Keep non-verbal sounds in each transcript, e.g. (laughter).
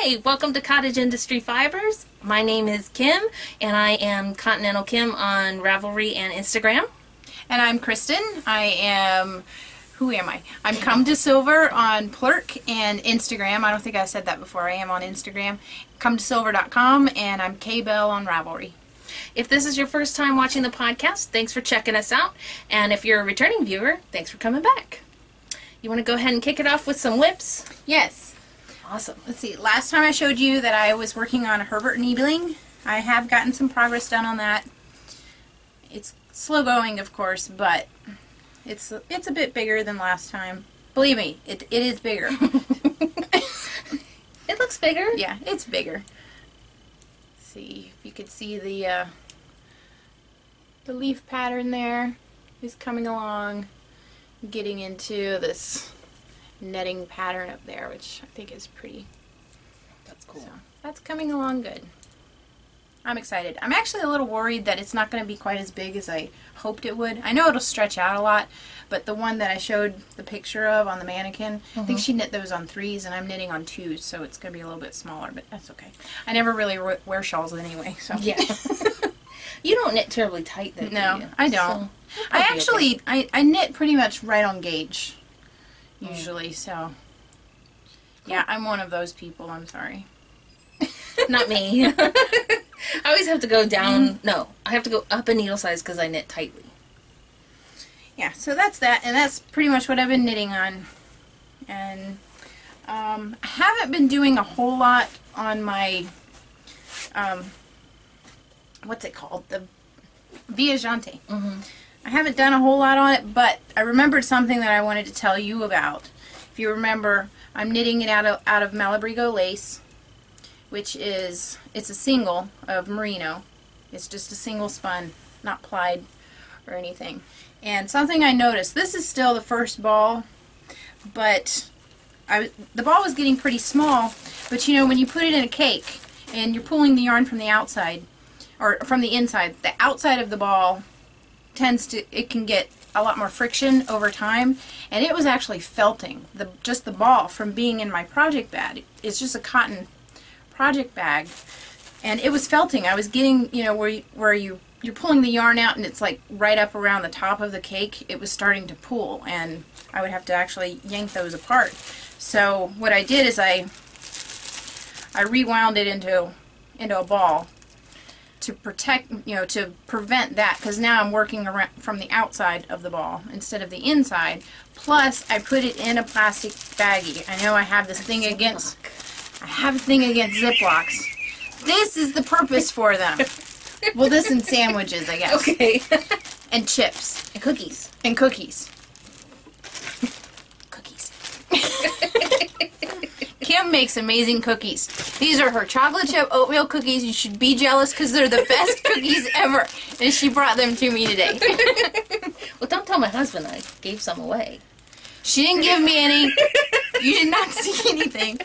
Hi, welcome to Cottage Industry Fibers. My name is Kim, and I am Continental Kim on Ravelry and Instagram. And I'm Kristen. I am, who am I? I'm Come to Silver on Plurk and Instagram. I don't think I said that before. I am on Instagram. Come to silver.com and I'm K Bell on Ravelry. If this is your first time watching the podcast, thanks for checking us out. And if you're a returning viewer, thanks for coming back. You want to go ahead and kick it off with some WIPs? Yes. Awesome. Let's see. Last time I showed you that I was working on Herbert Niebling. I have gotten some progress done on that. It's slow going, of course, but it's it's a bit bigger than last time. Believe me, it, it is bigger. (laughs) it looks bigger. Yeah, it's bigger. Let's see if you could see the uh, the leaf pattern there is coming along, getting into this netting pattern up there, which I think is pretty. That's cool. So that's coming along good. I'm excited. I'm actually a little worried that it's not going to be quite as big as I hoped it would. I know it'll stretch out a lot, but the one that I showed the picture of on the mannequin, mm-hmm. I think mm-hmm. she knit those on threes and I'm knitting on twos, so it's going to be a little bit smaller, but that's okay. I never really wear shawls anyway, so. Yeah. (laughs) you don't knit terribly tight though, No, do I don't. So I actually, okay. I, I knit pretty much right on gauge usually. So, yeah, I'm one of those people. I'm sorry. (laughs) Not me. (laughs) I always have to go down. Mm. No, I have to go up a needle size because I knit tightly. Yeah, so that's that, and that's pretty much what I've been knitting on. And um, I haven't been doing a whole lot on my, um, what's it called? The Viajante. Mm-hmm. I haven't done a whole lot on it, but I remembered something that I wanted to tell you about. If you remember, I'm knitting it out of, out of Malabrigo lace, which is, it's a single of merino. It's just a single spun, not plied or anything. And something I noticed, this is still the first ball, but I, the ball was getting pretty small, but you know, when you put it in a cake and you're pulling the yarn from the outside, or from the inside, the outside of the ball tends to it can get a lot more friction over time. And it was actually felting. The just the ball from being in my project bag it's just a cotton project bag. And it was felting. I was getting you know where you, where you you're pulling the yarn out and it's like right up around the top of the cake it was starting to pull and I would have to actually yank those apart. So what I did is I I rewound it into into a ball to protect, you know, to prevent that because now I'm working around from the outside of the ball instead of the inside. Plus, I put it in a plastic baggie. I know I have this thing against, I have a thing against Ziplocs. This is the purpose for them. well, this and sandwiches, I guess. Okay. (laughs) and chips. And cookies. And cookies. (laughs) cookies. (laughs) Kim makes amazing cookies. These are her chocolate chip oatmeal cookies. You should be jealous because they're the best (laughs) cookies ever. And she brought them to me today. (laughs) well, don't tell my husband I gave some away. She didn't give me any. You did not see (laughs) anything.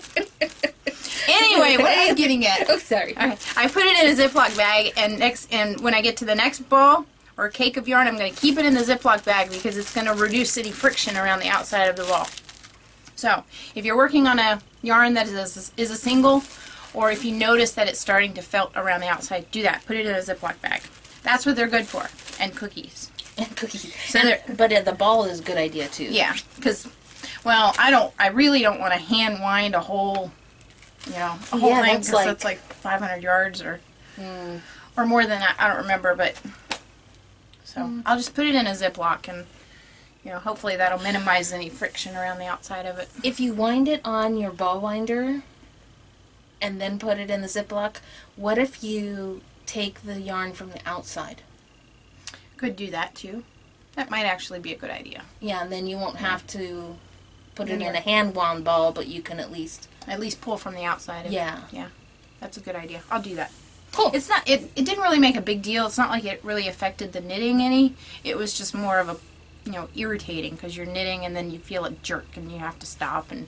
Anyway, what are you getting at? Oh, sorry. I put it in a Ziploc bag, and next, and when I get to the next ball or cake of yarn, I'm going to keep it in the Ziploc bag because it's going to reduce any friction around the outside of the ball. So, if you're working on a yarn that is a, is a single, or if you notice that it's starting to felt around the outside, do that. Put it in a Ziploc bag. That's what they're good for. And cookies. And cookies. So and, (laughs) but uh, the ball is a good idea too. Yeah, because, well, I don't, I really don't want to hand wind a whole, you know, a whole yeah, thing because like, that's like 500 yards or, mm. or more than that. I don't remember, but, so mm. I'll just put it in a Ziploc and you know, hopefully that'll minimize any friction around the outside of it. If you wind it on your ball winder and then put it in the Ziploc, what if you take the yarn from the outside? Could do that too. That might actually be a good idea. Yeah, and then you won't have to put it in a hand wound ball, but you can at least at least pull from the outside. yeah, it. yeah, that's a good idea. I'll do that. Cool. It's not. It, it didn't really make a big deal. It's not like it really affected the knitting any. It was just more of a you know irritating because you're knitting and then you feel it jerk and you have to stop and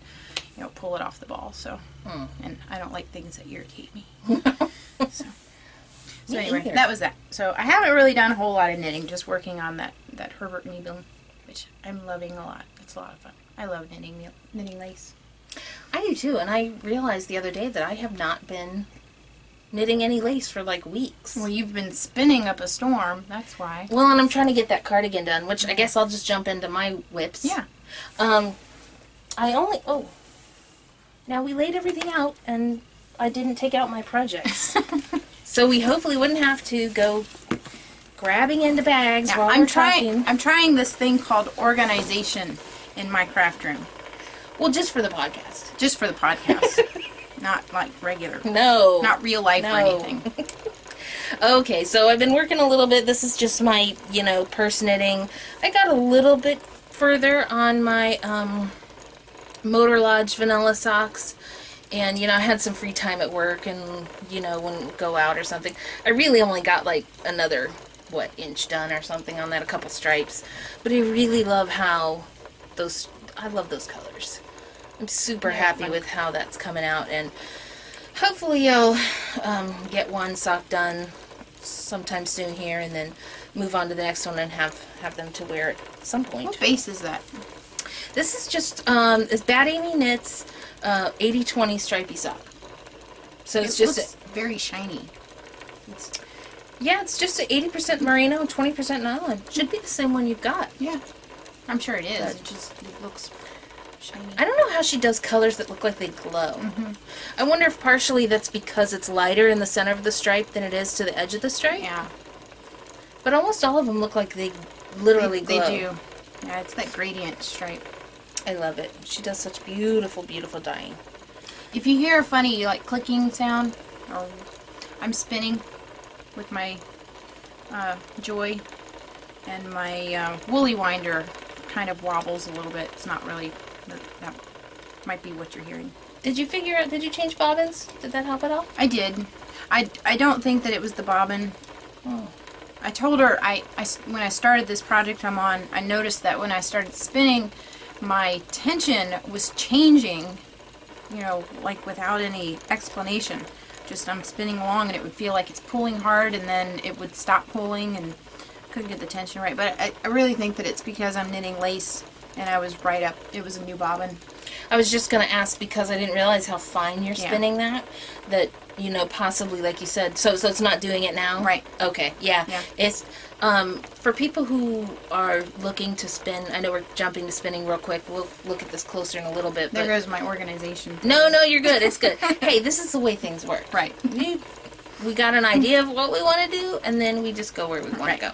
you know pull it off the ball. So mm. and I don't like things that irritate me. (laughs) so. So anyway, either. that was that. So I haven't really done a whole lot of knitting, just working on that that Herbert Niebling, which I'm loving a lot. It's a lot of fun. I love knitting knitting lace. I do too, and I realized the other day that I have not been knitting any lace for like weeks. Well, you've been spinning up a storm. That's why. Well, and I'm trying to get that cardigan done, which I guess I'll just jump into my WIPs. Yeah. Um, I only oh. Now we laid everything out, and I didn't take out my projects, (laughs) so we hopefully wouldn't have to go grabbing into bags Now, while I'm we're trying. talking. I'm trying this thing called organization in my craft room, Well, just for the podcast. just for the podcast, (laughs) not like regular, No. not real life or anything. (laughs) Okay, so I've been working a little bit. This is just my, you know, purse knitting. I got a little bit further on my um, Motor Lodge vanilla socks. And, you know, I had some free time at work and, you know, wouldn't go out or something. I really only got like another, what, inch done or something on that, a couple stripes. But I really love how those, I love those colors. I'm super Yeah, happy fun. with how that's coming out. And hopefully I'll um, get one sock done sometime soon here and then move on to the next one and have have them to wear at some point. What base is that? This is just um it's Bad Amy Knits uh 80-20 stripy sock. So it's it just looks very shiny. It's, yeah, it's just a 80% merino and 20% nylon. Should be the same one you've got. yeah, I'm sure it is. Good. It just it looks shiny. I don't know how she does colors that look like they glow. I wonder if partially that's because it's lighter in the center of the stripe than it is to the edge of the stripe. yeah, But almost all of them look like they literally they, glow. they do. Yeah, it's that gradient stripe. I love it. She does such beautiful, beautiful dyeing. If you hear a funny like clicking sound, or I'm spinning with my uh, joy, and my uh, woolly winder kind of wobbles a little bit. It's not really might be what you're hearing. Did you figure out? Did you change bobbins? Did that help at all? I did. I, I don't think that it was the bobbin. Oh. I told her I, I, when I started this project I'm on, I noticed that when I started spinning, my tension was changing, you know, like without any explanation. Just I'm spinning along and it would feel like it's pulling hard and then it would stop pulling and couldn't get the tension right. But I, I really think that it's because I'm knitting lace and I was right up. It was a new bobbin. I was just gonna ask because I didn't realize how fine you're Yeah. spinning that. That you know possibly like you said. So so it's not doing it now. Right. Okay. Yeah. Yeah. It's um for people who are looking to spin. I know we're jumping to spinning real quick. We'll look at this closer in a little bit. There goes my organization. no, no, you're good. It's good. (laughs) hey, this is the way things work. Right. we we got an idea of what we want to do and then we just go where we want Right. to go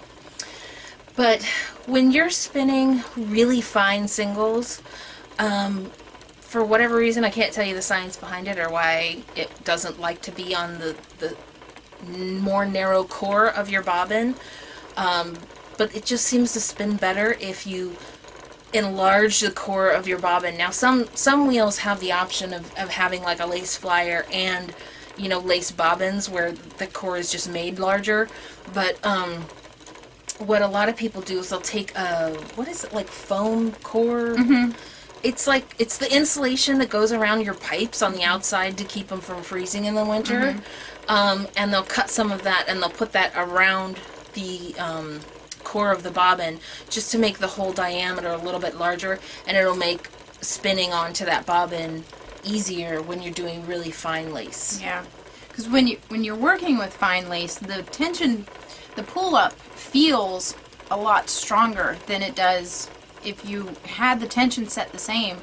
but when you're spinning really fine singles um, for whatever reason i can't tell you the science behind it or why it doesn't like to be on the, the more narrow core of your bobbin um, but it just seems to spin better if you enlarge the core of your bobbin. Now some some wheels have the option of, of having like a lace flyer and you know lace bobbins where the core is just made larger. But um what a lot of people do is they'll take a what is it like foam core it's like it's the insulation that goes around your pipes on the outside to keep them from freezing in the winter. Um, and they'll cut some of that and they'll put that around the um, core of the bobbin just to make the whole diameter a little bit larger and it'll make spinning onto that bobbin easier when you're doing really fine lace. Yeah, because when you when you're working with fine lace, the tension, the pull up feels a lot stronger than it does if you had the tension set the same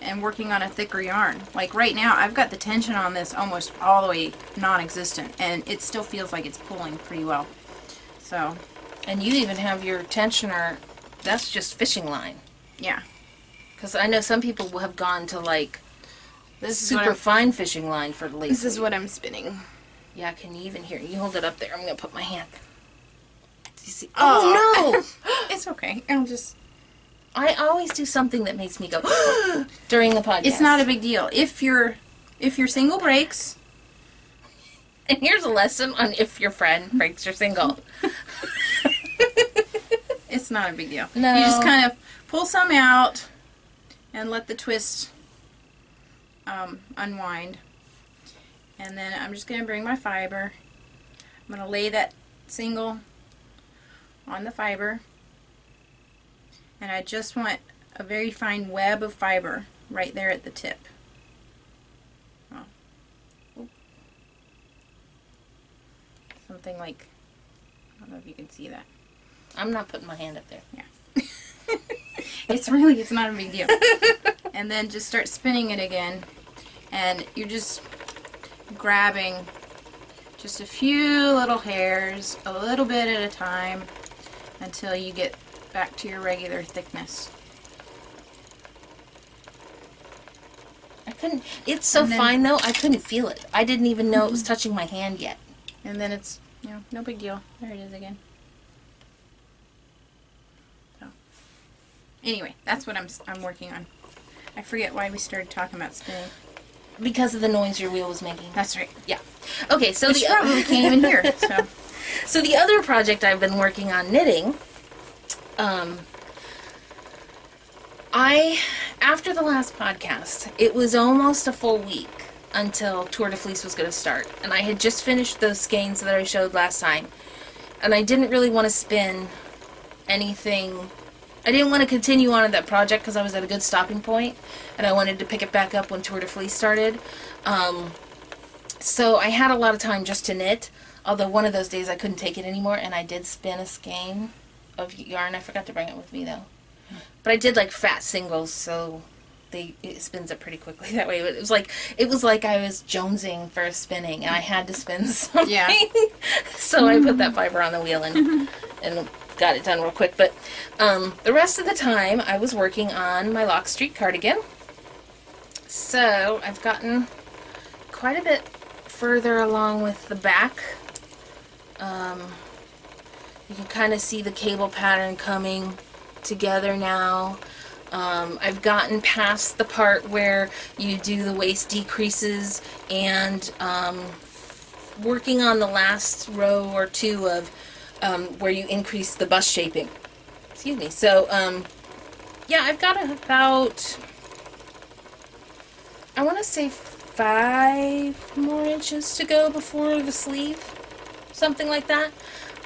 and working on a thicker yarn. Like right now, I've got the tension on this almost all the way non-existent, and it still feels like it's pulling pretty well. So and you even have your tensioner that's just fishing line yeah, because i know some people will have gone to like this is super fine fishing line for the lace this is what I'm spinning. Yeah, can you even hear? You hold it up there. I'm gonna put my hand. Do you see? Oh. Oh no! (laughs) It's okay. I'm just. I always do something that makes me go (gasps) during the podcast. It's not a big deal if your if your single breaks. And here's a lesson on if your friend breaks your single. (laughs) It's not a big deal. No. You just kind of pull some out and let the twist um, unwind. And then I'm just going to bring my fiber. I'm going to lay that single on the fiber and I just want a very fine web of fiber right there at the tip. Oh. Something like, I don't know if you can see that. I'm not putting my hand up there. Yeah. (laughs) it's really, it's not a big deal. (laughs) and then just start spinning it again. And you're just grabbing just a few little hairs, a little bit at a time, until you get back to your regular thickness. I couldn't. It's so then- fine though. I couldn't feel it. I didn't even know it was mm-hmm. touching my hand yet. And then it's you know no big deal. There it is again. So anyway, that's what I'm I'm working on. I forget why we started talking about spinning. Because of the noise your wheel was making. That's right. Yeah. Okay, so Which the probably (laughs) can't even hear. So So the other project I've been working on knitting, um, I after the last podcast, it was almost a full week until Tour de Fleece was going to start, and I had just finished those skeins that I showed last time, and I didn't really want to spin anything. I didn't want to continue on at that project because I was at a good stopping point, and I wanted to pick it back up when Tour de Fleece started. Um, so I had a lot of time just to knit. Although one of those days I couldn't take it anymore, and I did spin a skein of yarn. I forgot to bring it with me though, but I did like fat singles, so they it spins up pretty quickly (laughs) that way. But it was like it was like I was jonesing for spinning, and I had to spin (laughs) something. Yeah. (laughs) so I put that fiber on the wheel and and got it done real quick. But um, the rest of the time I was working on my Lock Street cardigan. So I've gotten quite a bit further along with the back. Um, you can kind of see the cable pattern coming together now. Um, I've gotten past the part where you do the waist decreases and um, working on the last row or two of um, where you increase the bust shaping. Excuse me. So, um, yeah, I've got about, I want to say five more inches to go before the sleeve. Something like that.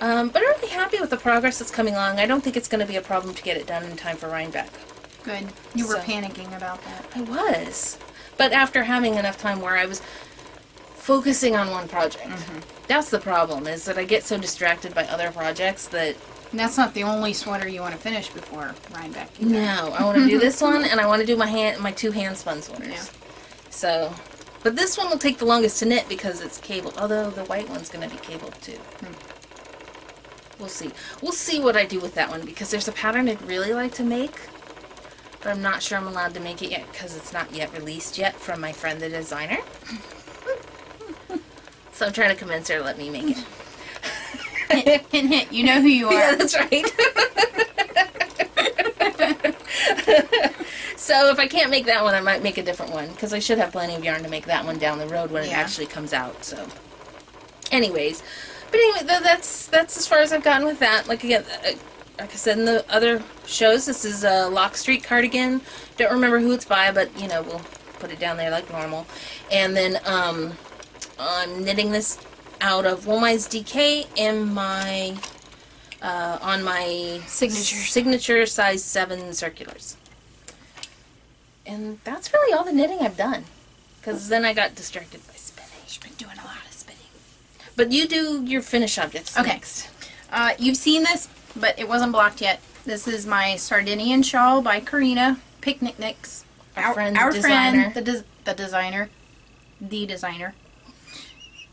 Um, but I'm really happy with the progress that's coming along. I don't think it's going to be a problem to get it done in time for Rhinebeck. good. You were So- panicking about that. I was. But after having enough time where I was focusing on one project. That's the problem, is that I get so distracted by other projects that And that's not the only sweater you want to finish before Rhinebeck. either. no, I want to do this one and I want to do my hand my two hand spun sweaters. Yeah. So, but this one will take the longest to knit because it's cabled. Although the white one's going to be cabled too. We'll see. We'll see what I do with that one because there's a pattern I'd really like to make, but I'm not sure I'm allowed to make it yet because it's not yet released yet from my friend the designer. so I'm trying to convince her to let me make it. hint, hint. You know who you are. (laughs) Yeah, that's right. (laughs) so if I can't make that one, I might make a different one because I should have plenty of yarn to make that one down the road when it actually comes out. So, anyways, but anyway, that's that's as far as I've gotten with that. Like again, uh, like I said in the other shows, this is a Lock Street cardigan. Don't remember who it's by, but you know we'll put it down there like normal. And then um, I'm knitting this out of Wollmeise DK and my uh, on my Signature. signature size seven circulars. And that's really all the knitting I've done, because then I got distracted by spinning. She's been doing a lot. But you do your finish objects Okay. next. Uh, you've seen this, but it wasn't blocked yet. This is my Sardinian shawl by Karina Picnic Nicks. Our friend, the our designer. friend, the, des- the designer, the designer.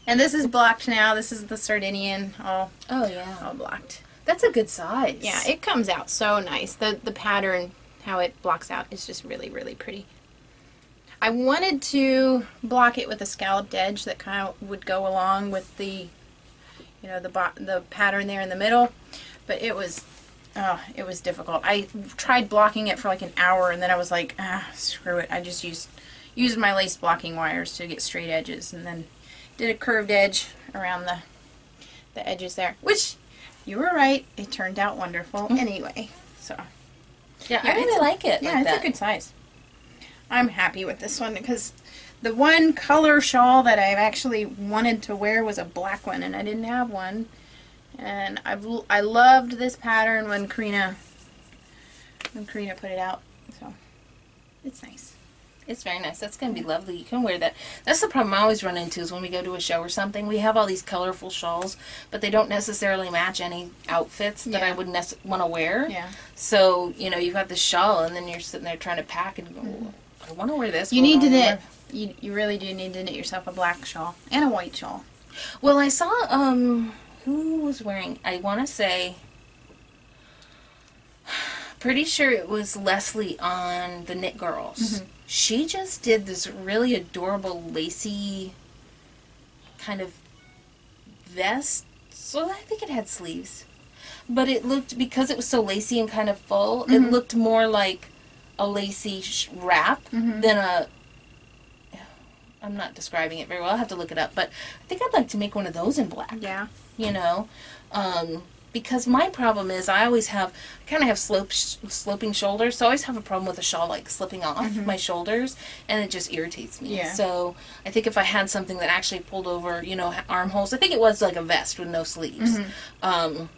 And this is blocked now. This is the Sardinian, all Oh yeah, all blocked. that's a good size. Yeah, it comes out so nice. The the pattern, how it blocks out, is just really really pretty. I wanted to block it with a scalloped edge that kind of would go along with the, you know, the the pattern there in the middle, but it was, oh, it was difficult. I tried blocking it for like an hour, and then I was like, ah, screw it. I just used used my lace blocking wires to get straight edges, and then did a curved edge around the the edges there, which you were right. It turned out wonderful anyway. So yeah, Yeah, I really like it. yeah, like it's that. a good size. I'm happy with this one because the one color shawl that I've actually wanted to wear was a black one, and I didn't have one. And I've I loved this pattern when Karina when Karina put it out. So it's nice. It's very nice. That's going to be lovely. You can wear that. That's the problem I always run into is when we go to a show or something. We have all these colorful shawls, but they don't necessarily match any outfits that I would want to wear. Yeah. So you know, you've got this shawl, and then you're sitting there trying to pack and go. "Well, I want to wear this. You need to knit. You, you really do need to knit yourself a black shawl and a white shawl. Well, I saw um who was wearing I want to say pretty sure it was Leslie on the Knit Girllls. She just did this really adorable lacy kind of vest. So I think it had sleeves. But it looked because it was so lacy and kind of full, it looked more like a lacy sh- wrap than a I'm not describing it very well. I'll have to look it up, but I think I'd like to make one of those in black. Yeah. you know? Um, because my problem is i always have i kind of have slope sh- sloping shoulders so i always have a problem with a shawl like slipping off my shoulders and it just irritates me. Yeah. so i think if i had something that actually pulled over you know armholes i think it was like a vest with no sleeves. Um,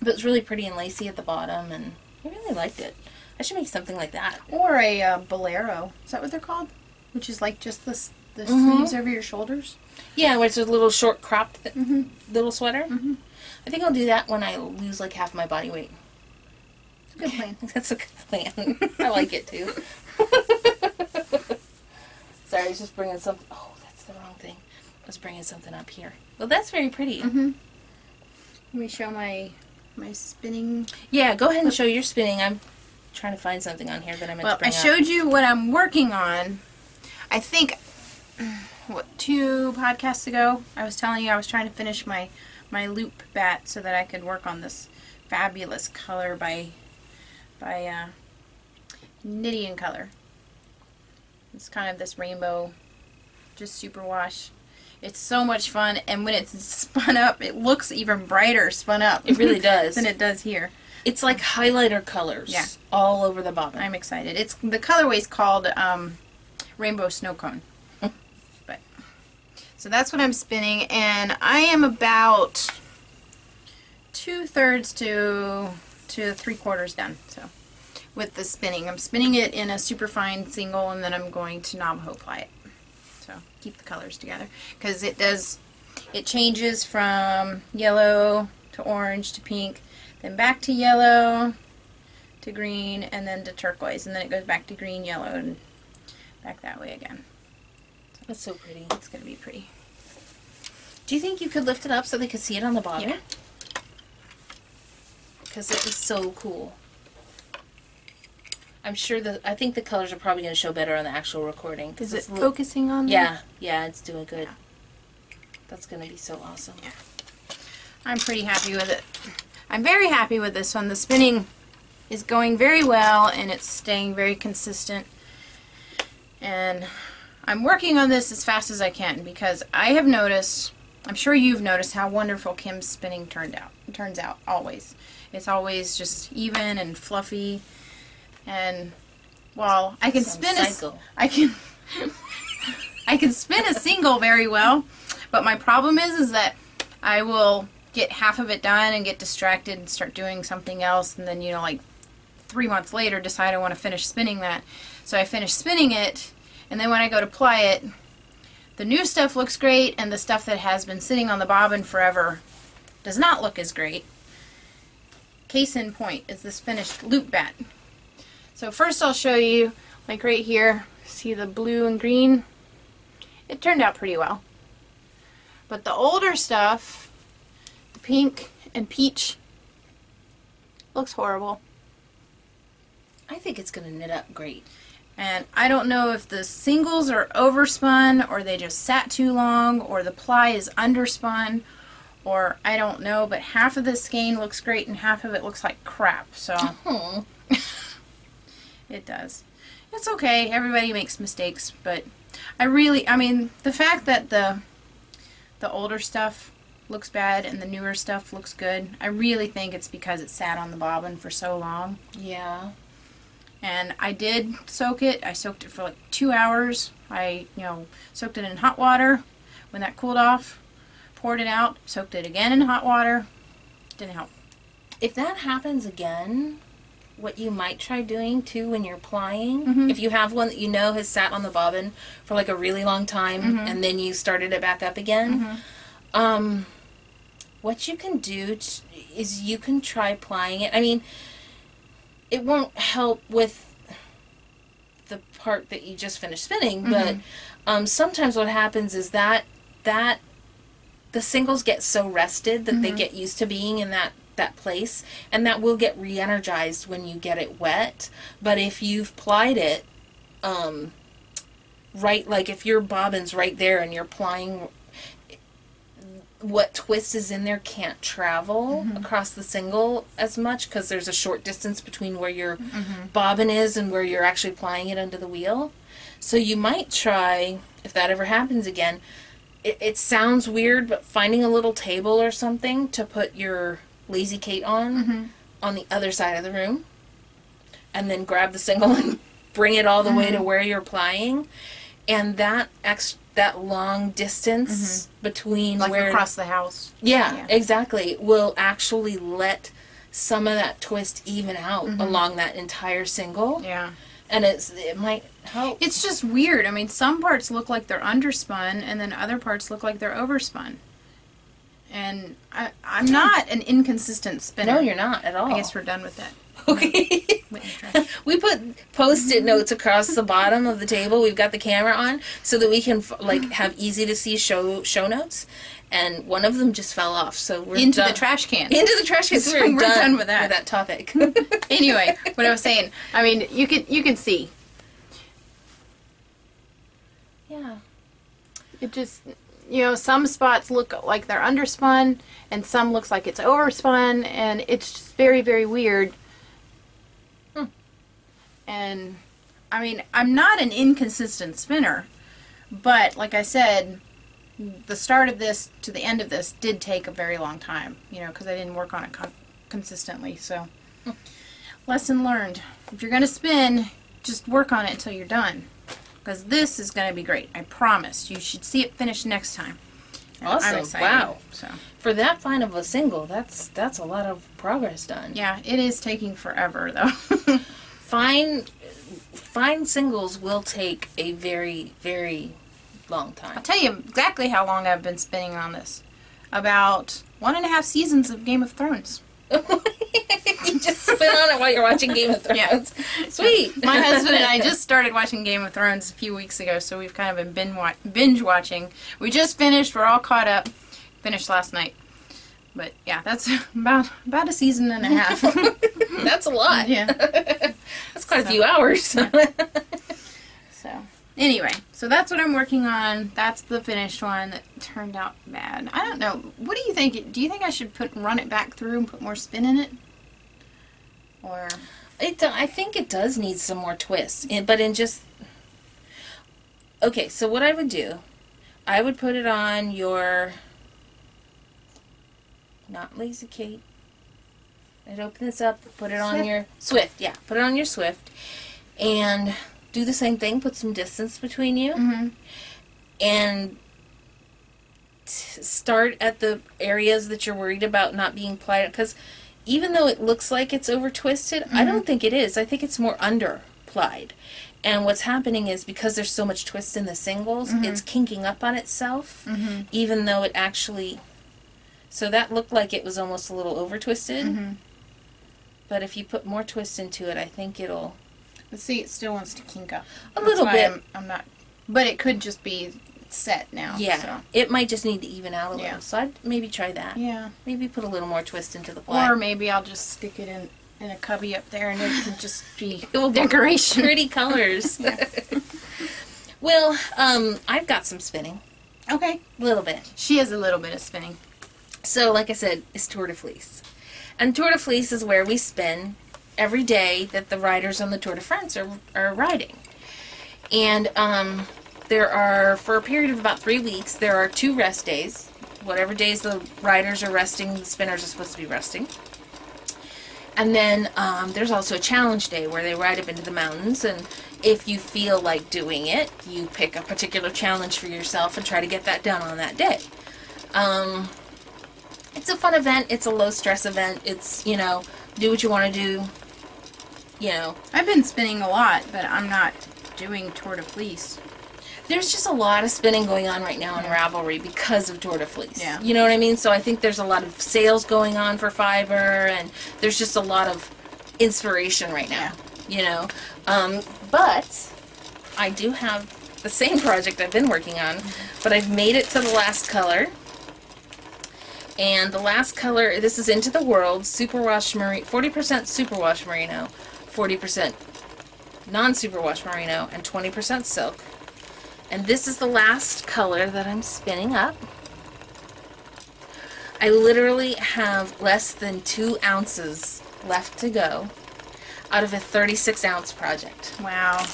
but it's really pretty and lacy at the bottom and i really liked it i should make something like that Or a uh, bolero. Is that what they're called? Which is like just the, the Mhm. sleeves over your shoulders. yeah where it's a little short cropped th- Mhm. little sweater i think i'll do that when i lose like half my body weight It's a good plan. (laughs) That's a good plan. I like it too. (laughs) Sorry, I was just bringing something. Oh, that's the wrong thing. I was bringing something up here. Well, that's very pretty. Mm-hmm. Let me show my my spinning. Yeah, go ahead and show your spinning. I'm trying to find something on here that I meant Well, to I bring up. showed you what I'm working on. I think (clears throat) what two podcasts ago I was telling you I was trying to finish my my loop bat so that I could work on this fabulous color by by uh, Knitting Color. It's kind of this rainbow, just super wash. It's so much fun, and when it's (laughs) spun up, it looks even brighter spun up. It really (laughs) does. than it does here. It's like highlighter colors. Yeah. All over the bobbin. I'm excited. It's the colorway is called um, Rainbow Snow Cone. (laughs) but so that's what I'm spinning, and I am about two thirds to to three quarters done. So with the spinning, I'm spinning it in a super fine single, and then I'm going to Navajo ply it. So keep the colors together because it does. It changes from yellow to orange to pink, then back to yellow to green and then to turquoise and then it goes back to green yellow and back that way again That's so pretty. it's gonna be pretty Do you think you could lift it up so they could see it on the bottom? Yeah. Because it is so cool. I'm sure that I think the colors are probably going to show better on the actual recording. is it it's focusing on Yeah, yeah, it's doing good. Yeah. That's going to be so awesome. Yeah. i'm pretty happy with it i'm very happy with this one. The spinning is going very well and it's staying very consistent. And i'm working on this as fast as i can because i have noticed i'm sure you've noticed how wonderful kim's spinning turned out turns out always. It's always just even and fluffy. And while i can Some spin a, cycle. I can (laughs) I can spin a single very well, but my problem is is that I will get half of it done and get distracted and start doing something else and then you know like 3 months later decide I want to finish spinning that. So I finish spinning it and then when I go to ply it the new stuff looks great and the stuff that has been sitting on the bobbin forever does not look as great. Case in point is this finished loop bat. So first I'll show you, like right here, see the blue and green? It turned out pretty well. But the older stuff, pink and peach, looks horrible. I think it's going to knit up great. And I don't know if the singles are overspun or they just sat too long or the ply is underspun or I don't know, but half of this skein looks great and half of it looks like crap. So. (laughs) It does. It's okay. Everybody makes mistakes, but I really, I mean, the fact that the the older stuff looks bad and the newer stuff looks good, I really think it's because it sat on the bobbin for so long. Yeah. And I did soak it. I soaked it for like two hours. I, you know, soaked it in hot water. When that cooled off, poured it out, soaked it again in hot water. Didn't help. If that happens again, what you might try doing too when you're plying, Mm-hmm. if you have one that you know has sat on the bobbin for like a really long time Mm-hmm. and then you started it back up again, um, what you can do t- is you can try plying it. I mean, it won't help with the part that you just finished spinning, but um, sometimes what happens is that that the singles get so rested that they get used to being in that that place and that will get re-energized when you get it wet. But if you've plied it um right like if your bobbin's right there and you're plying what twist is in there can't travel mm-hmm. across the single as much because there's a short distance between where your mm-hmm. bobbin is and where you're actually plying it under the wheel. So you might try if that ever happens again it, it sounds weird, but finding a little table or something to put your lazy Kate on mm-hmm. on the other side of the room, and then grab the single (laughs) and bring it all the way to where you're plying, and that ex that long distance mm-hmm. between Like where across the house. yeah, Yeah. exactly will actually let some of that twist even out mm-hmm. along that entire single, Yeah. and it's it might help. It's just weird. I mean, some parts look like they're underspun, and then other parts look like they're overspun. And I, I'm not an inconsistent spinner. no, you're not at all. I guess we're done with that. Okay. (laughs) We put post-it notes across the bottom of the table. We've got the camera on so that we can like have easy to see show show notes. And one of them just fell off, so we're Into done. the trash can. Into the trash can. (laughs) So we're, we're done, done with that. With that topic. (laughs) anyway, what I was saying. I mean, you can you can see yeah. it just you know some spots look like they're underspun and some looks like it's overspun and it's just very very weird. And i mean i'm not an inconsistent spinner but like i said the start of this to the end of this did take a very long time you know because i didn't work on it con- consistently so lesson learned if you're going to spin just work on it until you're done because this is going to be great. I promise. You should see it finished next time. And Awesome. Wow. So For that fine of a single, that's that's a lot of progress done. yeah, it is taking forever though. (laughs) Fine fine singles will take a very very long time. I'll tell you exactly how long I've been spinning on this. About one and a half seasons of Game of Thrones. (laughs) you just spin on it while you're watching Game of Thrones. Yeah. Thrones. Sweet. (laughs) My husband and I just started watching Game of Thrones a few weeks ago, so we've kind of been binge watching. We just finished. We're all caught up. Finished last night. But yeah, that's (laughs) about about a season and a half. (laughs) That's a lot. yeah. (laughs) That's quite a few hours. So anyway, so that's what I'm working on. That's the finished one that turned out bad. I don't know. What do you think? Do you think I should put run it back through and put more spin in it? Or it, I think it does need some more twist, in- but in just. Okay, so what I would do, I would put it on your. Not Lazy Kate. I'd open this up, put it on Swift. your Swift, yeah, put it on your Swift, and do the same thing. Put some distance between you, Mhm. and t- start at the areas that you're worried about not being plied. Because even though it looks like it's over twisted, I don't think it is. I think it's more under plied. And what's happening is because there's so much twist in the singles, it's kinking up on itself, Mhm. even though it actually. So that looked like it was almost a little over twisted. Mhm. But if you put more twist into it, I think it'll. Let's see, it still wants to kink up. A That's little bit. I'm, I'm not. But it could just be set now. Yeah, so. it might just need to even out a little. Yeah. So I'd maybe try that. Yeah. Maybe put a little more twist into the black. Or maybe I'll just stick it in in a cubby up there, and it can just be (laughs) It will decoration. pretty colors. (laughs) (laughs) well, um, I've got some spinning, Okay. a little bit. She has a little bit of spinning. So, like I said, it's Tour de Fleece, and Tour de Fleece is where we spin every day that the riders on the Tour de France are are riding, and um, there are for a period of about three weeks there are two rest days. Whatever days the riders are resting, the spinners are supposed to be resting. And then um, there's also a challenge day where they ride up into the mountains, and if you feel like doing it, you pick a particular challenge for yourself and try to get that done on that day. Um, it's a fun event. It's a low stress event. It's you know do what you want to do. you know, I've been spinning a lot, but I'm not doing Tour de Fleece. there's just a lot of spinning going on right now in Ravelry because of Tour de Fleece. Yeah. You know what I mean? So I think there's a lot of sales going on for fiber, and there's just a lot of inspiration right now. Yeah. You know, um, but I do have the same project I've been working on, but I've made it to the last color. And the last color, this is Into the Whirled, Superwash Merino, 40% Superwash Merino, 40% non-superwash merino, and 20% silk. And this is the last color that I'm spinning up. I literally have less than two ounces left to go out of a 36 ounce project. Wow.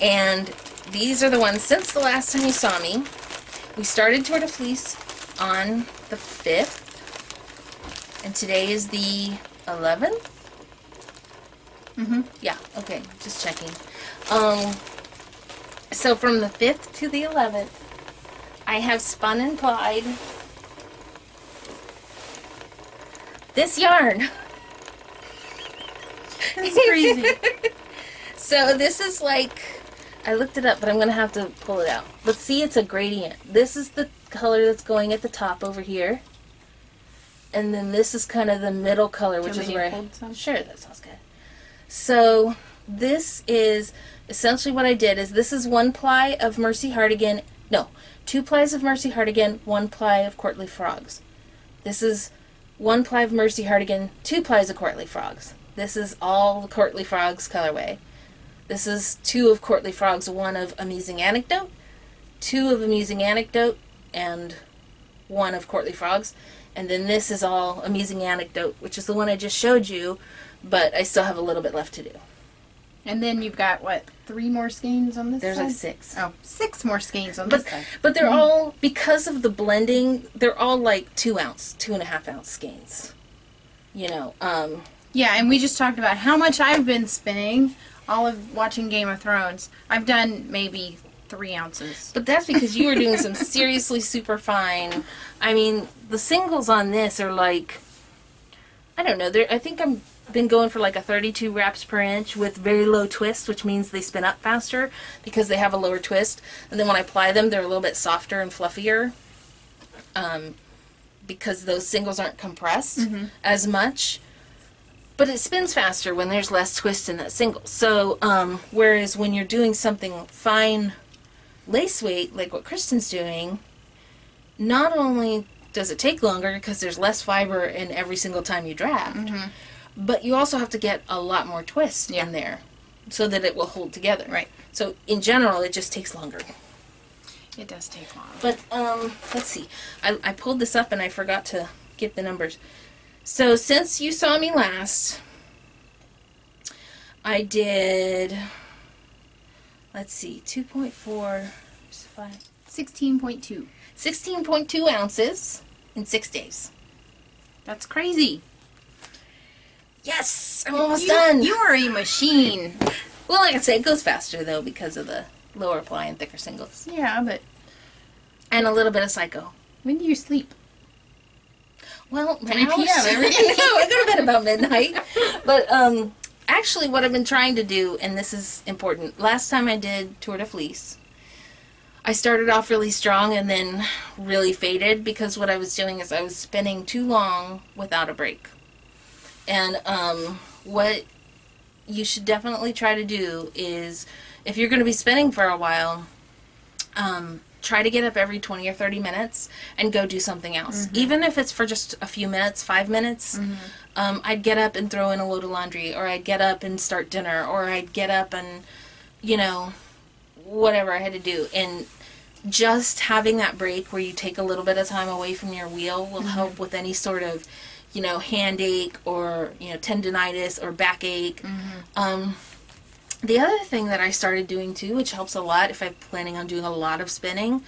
And these are the ones since the last time you saw me. We started Tour de Fleece on the 5th. And today is the 11th? Mm-hmm. Yeah, okay, just checking. Um, so from the 5th to the 11th, I have spun and plied this yarn. (laughs) That's crazy. (laughs) So this is like, I looked it up, but I'm going to have to pull it out. But see, it's a gradient. This is the color that's going at the top over here. And then this is kind of the middle color, which is where I... some? Sure, that sounds good. So this is essentially what I did is this is one ply of Mercy Hardigan. No, two plies of Mercy Hardigan, one ply of Courtly Frogs. This is one ply of Mercy Hardigan, two plies of Courtly Frogs. This is all the Courtly Frogs colorway. This is two of Courtly Frogs, one of Amusing Anecdote, two of Amusing Anecdote, and one of Courtly Frogs. And then this is all Amusing Anecdote, which is the one I just showed you, but I still have a little bit left to do. And then you've got what? Three more skeins on this There's side? like six. Oh, six more skeins on But this side. but they're all because of the blending. They're all like two ounce, two and a half ounce skeins. You know, um, Yeah, and we just talked about how much I've been spinning. All of watching Game of Thrones. I've done maybe three ounces. but that's because you were doing some seriously super fine. I mean, the singles on this are like, I don't know. They're I think I'm been going for like a 32 wraps per inch with very low twist, which means they spin up faster because they have a lower twist. And then when I apply them, they're a little bit softer and fluffier. Um, because those singles aren't compressed as much. But it spins faster when there's less twist in that single. So, um, whereas when you're doing something fine lace weight, like what Kristen's doing, not only does it take longer because there's less fiber in every single time you draft, but you also have to get a lot more twist Yeah. in there so that it will hold together. Right. So, in general, it just takes longer. It does take long. But um, let's see. I, I pulled this up and I forgot to get the numbers. So since you saw me last, I did. Let's see, 2.4, Sixteen point two. 16.2 ounces in six days. That's crazy. Yes, I'm almost you, done. You are a machine. well, like I said, it goes faster though because of the lower ply and thicker singles, Yeah, but and a little bit of psycho. when do you sleep? Well, 3 now- p.m. every (laughs) I know, I go to bed about midnight. (laughs) But um, actually, what I've been trying to do, and this is important. Last time I did Tour de Fleece, I started off really strong and then really faded because what I was doing is I was spinning too long without a break. And um, what you should definitely try to do is, if you're going to be spinning for a while, um, try to get up every 20 or 30 minutes and go do something else. Even if it's for just a few minutes, five minutes, um, I'd get up and throw in a load of laundry, or I'd get up and start dinner, or I'd get up and, you know, whatever I had to do. And just having that break where you take a little bit of time away from your wheel will help with any sort of, you know, hand ache or, you know, tendonitis or backache. Um, the other thing that I started doing too, which helps a lot if I'm planning on doing a lot of spinning,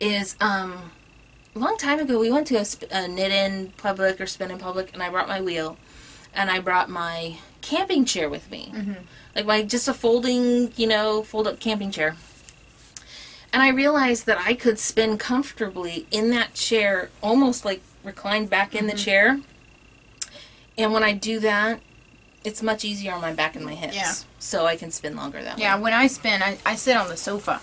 is um, a long time ago we went to a, sp- a knit in public or spin in public, and I brought my wheel, and I brought my camping chair with me, like my just a folding, you know, fold up camping chair. And I realized that I could spin comfortably in that chair, almost like reclined back in the chair. And when I do that, it's much easier on my back and my hips. Yeah. So I can spin longer that Yeah, way. when I spin, I, I sit on the sofa.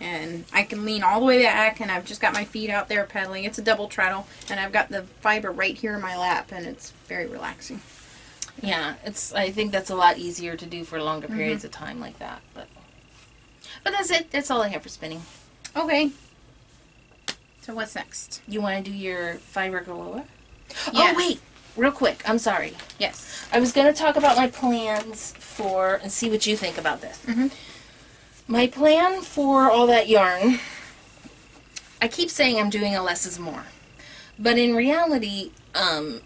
And I can lean all the way back, and I've just got my feet out there pedaling. It's a double treadle, and I've got the fiber right here in my lap, and it's very relaxing. Yeah, it's. I think that's a lot easier to do for longer Mm-hmm. periods of time like that. But, but that's it. That's all I have for spinning. Okay. So what's next? You want to do your fiber galore? Yes. Oh wait, real quick. I'm sorry. Yes. I was going to talk about my plans for and see what you think about this. Mhm. My plan for all that yarn. I keep saying I'm doing a less is more, but in reality, um,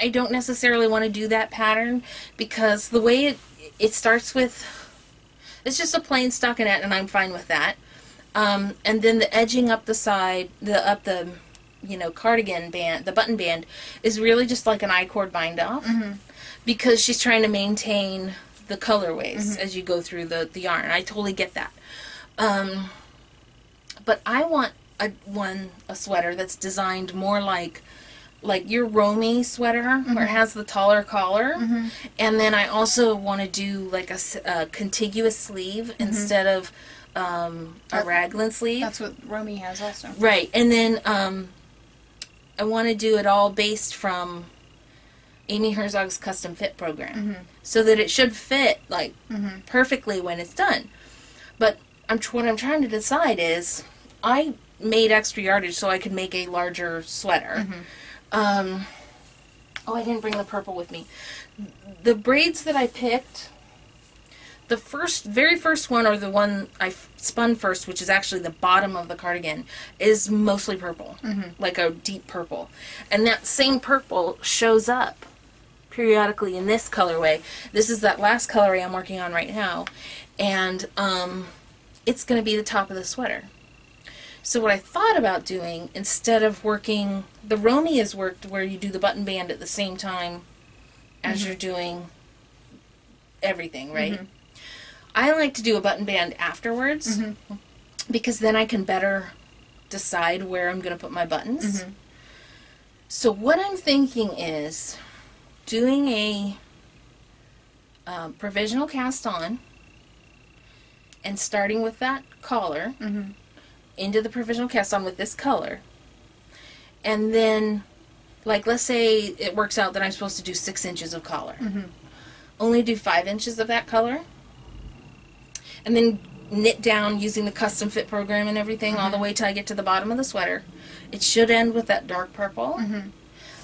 I don't necessarily want to do that pattern because the way it it starts with it's just a plain stockinette, and I'm fine with that. Um, and then the edging up the side, the up the you know cardigan band, the button band is really just like an I cord bind off because she's trying to maintain the colorways as you go through the, the yarn. I totally get that. Um, but I want a one a sweater that's designed more like like your Romy sweater where it has the taller collar, and then I also want to do like a contiguous sleeve instead of um, a That- raglan sleeve. That's what Romy has also. Right, and then um, I want to do it all based from Amy Herzog's custom fit program, mm-hmm. so that it should fit like mm-hmm. perfectly when it's done. But I'm tr- what I'm trying to decide is I made extra yardage so I could make a larger sweater. Mm-hmm. Um, oh, I didn't bring the purple with me. The braids that I picked. The first, very first one, or the one I f- spun first, which is actually the bottom of the cardigan, is mostly purple, mm-hmm. like a deep purple, and that same purple shows up periodically in this colorway. This is that last colorway I'm working on right now, and um, it's going to be the top of the sweater. So what I thought about doing instead of working, the Romy is worked where you do the button band at the same time as mm-hmm. you're doing everything, right? Mm-hmm. I like to do a button band afterwards mm-hmm. because then I can better decide where I'm going to put my buttons. Mm-hmm. So what I'm thinking is doing a um, provisional cast on and starting with that collar mm-hmm. into the provisional cast on with this color. And then, like, let's say it works out that I'm supposed to do six inches of collar. Only do five inches of that color. And then knit down using the custom fit program and everything all the way till I get to the bottom of the sweater. It should end with that dark purple.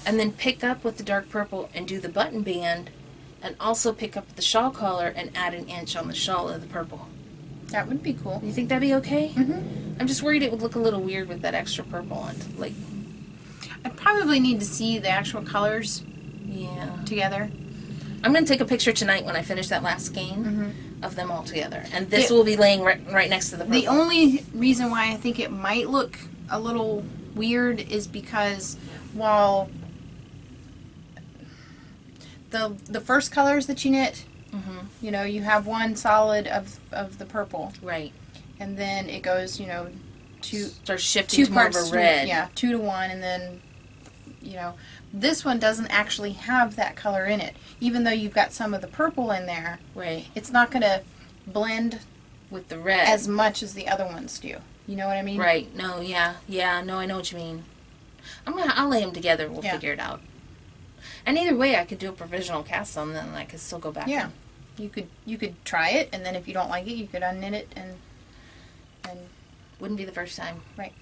And then pick up with the dark purple and do the button band. And also pick up the shawl collar and add an inch on the shawl of the purple. That would be cool. You think that'd be okay? Mhm. I'm just worried it would look a little weird with that extra purple on. Like, I probably need to see the actual colors yeah. together. I'm gonna take a picture tonight when I finish that last skein of them all together, and this Yeah. will be laying right, right next to the purple. The only reason why I think it might look a little weird is because while the the first colors that you knit, Mhm. you know, you have one solid of of the purple, right. and then it goes, you know, two Starts shifting two to more of parts a to- red. yeah, two to one, and then you know, this one doesn't actually have that color in it. Even though you've got some of the purple in there, Right. it's not going to blend With the red. as much as the other ones do. You know what I mean? right. No. Yeah. Yeah. No. I know what you mean. I'm gonna. I'll lay them together. We'll Yeah. figure it out. And either way, I could do a provisional cast on them, and I could still go back. Yeah. You could you could try it, and then if you don't like it, you could unknit it and and Wouldn't be the first time. right.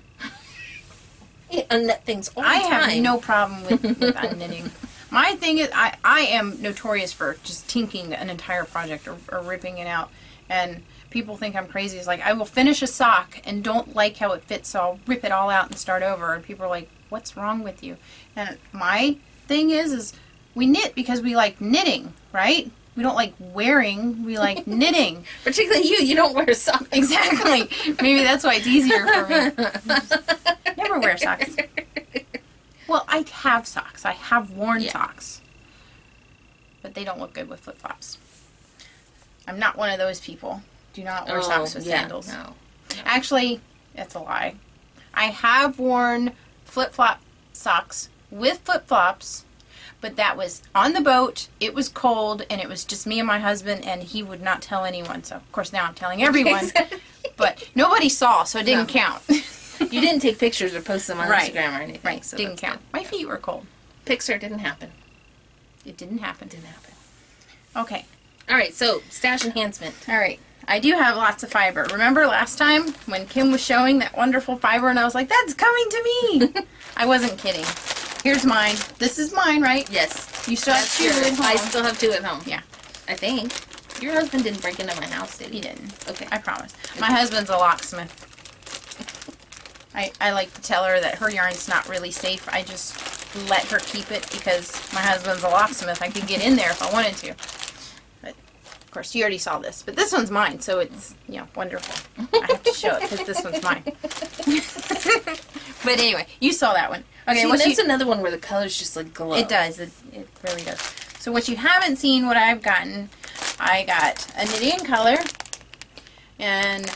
Unknit things all the I time. have no problem with, (laughs) with unknitting. My thing is, I, I am notorious for just tinking an entire project or, or ripping it out. And people think I'm crazy. It's like, I will finish a sock and don't like how it fits, so I'll rip it all out and start over. And people are like, what's wrong with you? And my thing is, is we knit because we like knitting, right? We don't like wearing, we like (laughs) knitting. Particularly you. You don't wear socks. Exactly. Maybe that's why it's easier for me. (laughs) Never wear socks. Well, I have socks. I have worn Yeah. socks. But they don't look good with flip flops. I'm not one of those people. Do not wear oh, socks with Oh, yeah, sandals. No. Actually, that's a lie. I have worn flip flop socks with flip flops, But that was on the boat. It was cold, and it was just me and my husband, and he would not tell anyone. So of course now I'm telling (laughs) everyone, but nobody saw, so it didn't No. count. (laughs) You didn't take pictures or post them on Right. Instagram or anything. right, so didn't count. My feet were cold. good. Pics or didn't happen. It didn't happen. Didn't happen. Okay. All right, so stash enhancement. All right. I do have lots of fiber. Remember last time when Kim was showing that wonderful fiber and I was like, that's coming to me? (laughs) I wasn't kidding. Here's mine. This is mine, right? Yes. You still have two yours. at home. I still have two at home. Yeah. I think. Your husband didn't break into my house, did he? He didn't. Okay. I promise. My husband's a locksmith. I, I like to tell her that her yarn's not really safe. I just let her keep it because my husband's a locksmith. I could get in there if I wanted to. But of course, you already saw this. But this one's mine, so it's you know wonderful. I have to show it because this one's mine. (laughs) (laughs) but anyway, you saw that one. Okay, See, that's you, another one where the colors just like glow. it does. It, it really does. So what you haven't seen, what I've gotten, I got a knitting color, and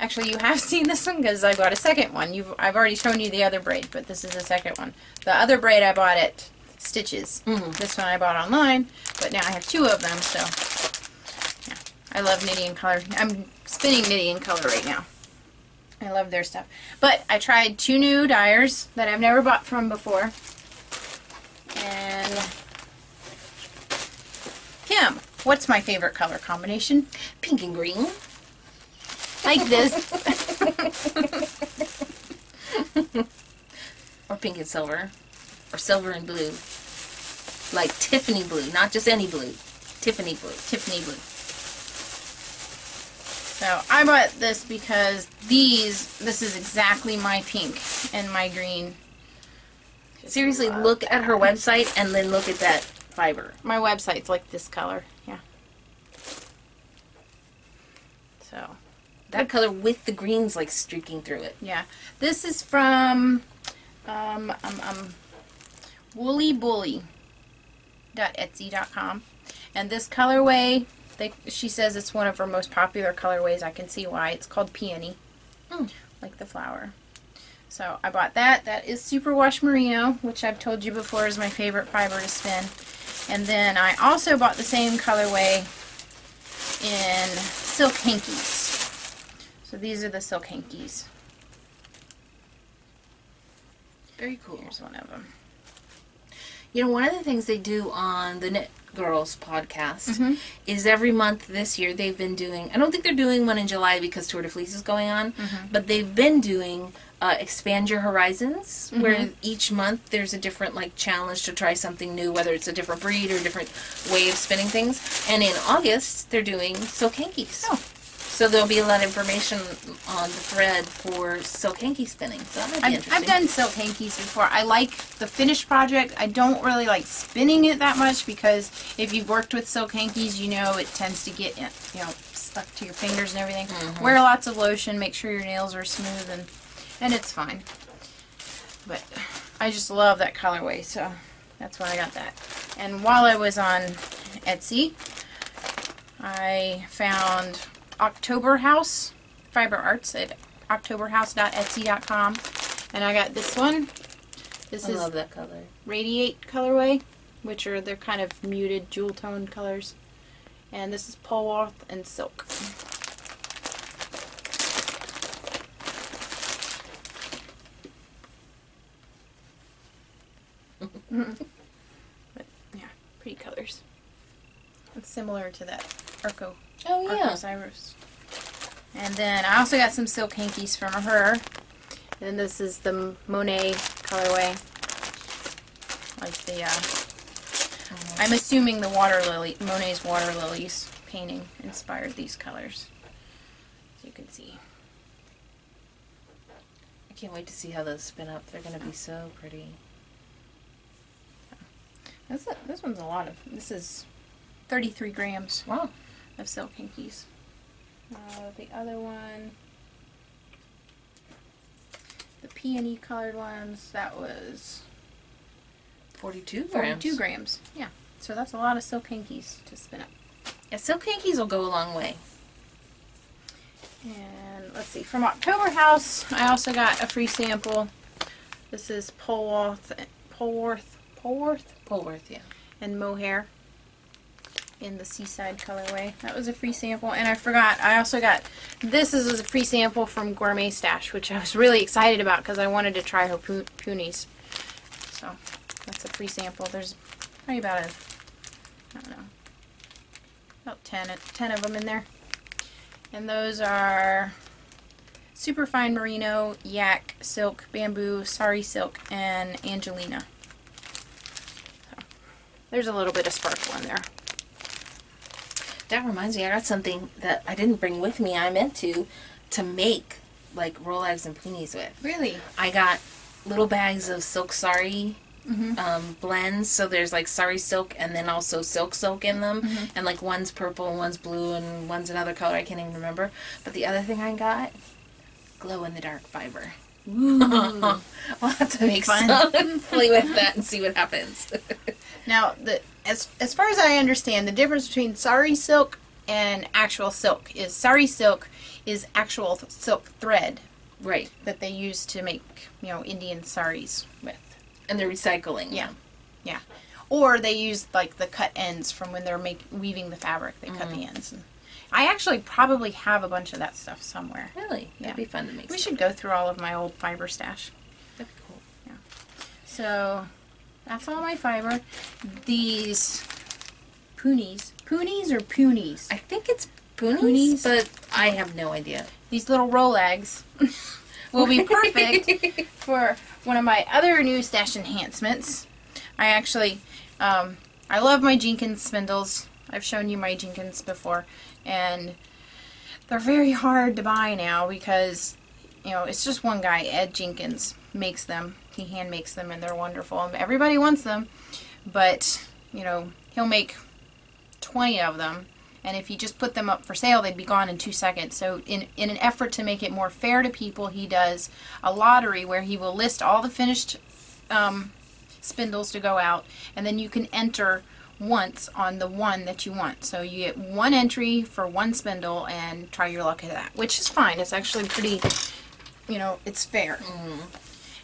actually you have (laughs) seen this one because I got a second one. You've I've already shown you the other braid, but this is the second one. The other braid I bought at Stitches. Mhm. This one I bought online, but now I have two of them. So yeah, I love knitting and color. I'm spinning knitting and color right now. I love their stuff. But I tried two new dyers that I've never bought from before. And Kim, what's my favorite color combination? Pink and green. Like this. (laughs) Or pink and silver. Or silver and blue. Like Tiffany blue, not just any blue. Tiffany blue. Tiffany blue. So I bought this because these, this is exactly my pink and my green. Seriously, look at her website and then look at that fiber. My website's like this color. Yeah. So That color with the greens like streaking through it. Yeah, this is from um, um, um, woolybully.etsy.com. And this colorway, they, she says it's one of her most popular colorways. I can see why. It's called peony, Hmm. like the flower. So I bought that. That is Superwash Merino, which I've told you before is my favorite fiber to spin. And then I also bought the same colorway in Silk Hankies. So these are the Silk Hankies. Very cool. Here's one of them. You know, one of the things they do on the Knit Girllls podcast Mhm. is every month this year they've been doing. I don't think they're doing one in July because Tour de Fleece is going on, but they've been doing uh, expand your horizons, where each month there's a different like challenge to try something new, whether it's a different breed or a different way of spinning things. And in August they're doing silk hankies. Oh. So there'll be a lot of information on the thread for silk hanky spinning. So that might be I've, interesting. I've done silk hankies before. I like the finished project. I don't really like spinning it that much because if you've worked with silk hankies, you know it tends to get you know stuck to your fingers and everything. Mm-hmm. Wear lots of lotion. Make sure your nails are smooth and and it's fine. But I just love that colorway, so that's why I got that. And while I was on Etsy, I found October House Fiber Arts at octoberhouse.etsy.com. And I got this one. This I is love that color. Radiate colorway, which are they're kind of muted jewel tone colors. And this is Polwarth and Silk. (laughs) but yeah, pretty colors. It's similar to that Arco Oh yeah. Arcos And then I also got some silk hankies from her. And this is the Monet colorway. Like the, uh, I'm assuming the water lily, Monet's water lilies painting inspired these colors. As you can see. I can't wait to see how those spin up. They're gonna be so pretty. This, this one's a lot of, this is 33 grams Wow. Of silk hankies. Uh, the other one, the peony colored ones, that was 42 grams. 42 grams. Yeah. So that's a lot of silk hankies to spin up. Yeah, silk hankies will go a long way. And let's see, from October House, I also got a free sample. This is Polwarth, Polwarth, Polworth Polworth, yeah. and mohair in the seaside colorway. That was a free sample. And I forgot, I also got, this is a free sample from Gourmet Stash, which I was really excited about because I wanted to try her pu- punies. So that's a free sample. There's probably about a, I don't know, about 10, 10 of them in there. And those are Superfine Merino, Yak Silk, Bamboo, Sari Silk, and Angelina. So, there's a little bit of sparkle in there. That reminds me, I got something that I didn't bring with me. I meant to, to make like roll rolags and Poonies with. Really? I got little bags of silk sari Mm-hmm. um, blends. So there's like sari silk and then also silk silk in them. Mm-hmm. And like one's purple and one's blue and one's another color. I can't even remember. But the other thing I got, glow in the dark fiber. I'll (laughs) have to make Fun. some (laughs) play with that and see what happens. (laughs) Now, the as as far as I understand, the difference between sari silk and actual silk is sari silk is actual th- silk thread right. that they use to make you know Indian saris with. And they're recycling. Yeah, yeah. Or they use like the cut ends from when they're make weaving the fabric. They cut the mm-hmm. ends. And I actually probably have a bunch of that stuff somewhere. Really? Yeah. That'd be fun to make. We some. should go through all of my old fiber stash. That'd be cool. Yeah. So that's all my fiber. These poonies, poonies or poonies? I think it's Poonies, Poonies? but I have no idea. These little Rolags (laughs) will be perfect for one of my other new stash enhancements. I actually, um, I love my Jenkins spindles. I've shown you my Jenkins before, and they're very hard to buy now because, you know, it's just one guy, Ed Jenkins, makes them. He hand makes them, and they're wonderful. Everybody wants them, but you know, he'll make 20 of them. And if he just put them up for sale they'd be gone in two seconds. So in, in an effort to make it more fair to people he does a lottery where he will list all the finished um, spindles to go out. And then you can enter once on the one that you want. So you get one entry for one spindle and try your luck at that which is fine. It's actually pretty you know it's fair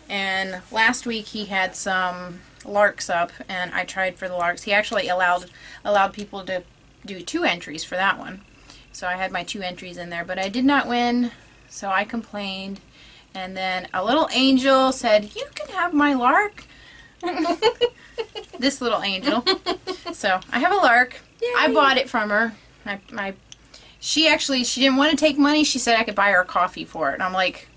and last week he had some larks up and I tried for the larks. He actually allowed allowed people to do two entries for that one. So I had my two entries in there, but I did not win. So I complained. And then a little angel said, "You can have my lark." this little angel. So I have a lark. I bought it from her. I, I, she actually she didn't want to take money. She said I could buy her coffee for it. And I'm like,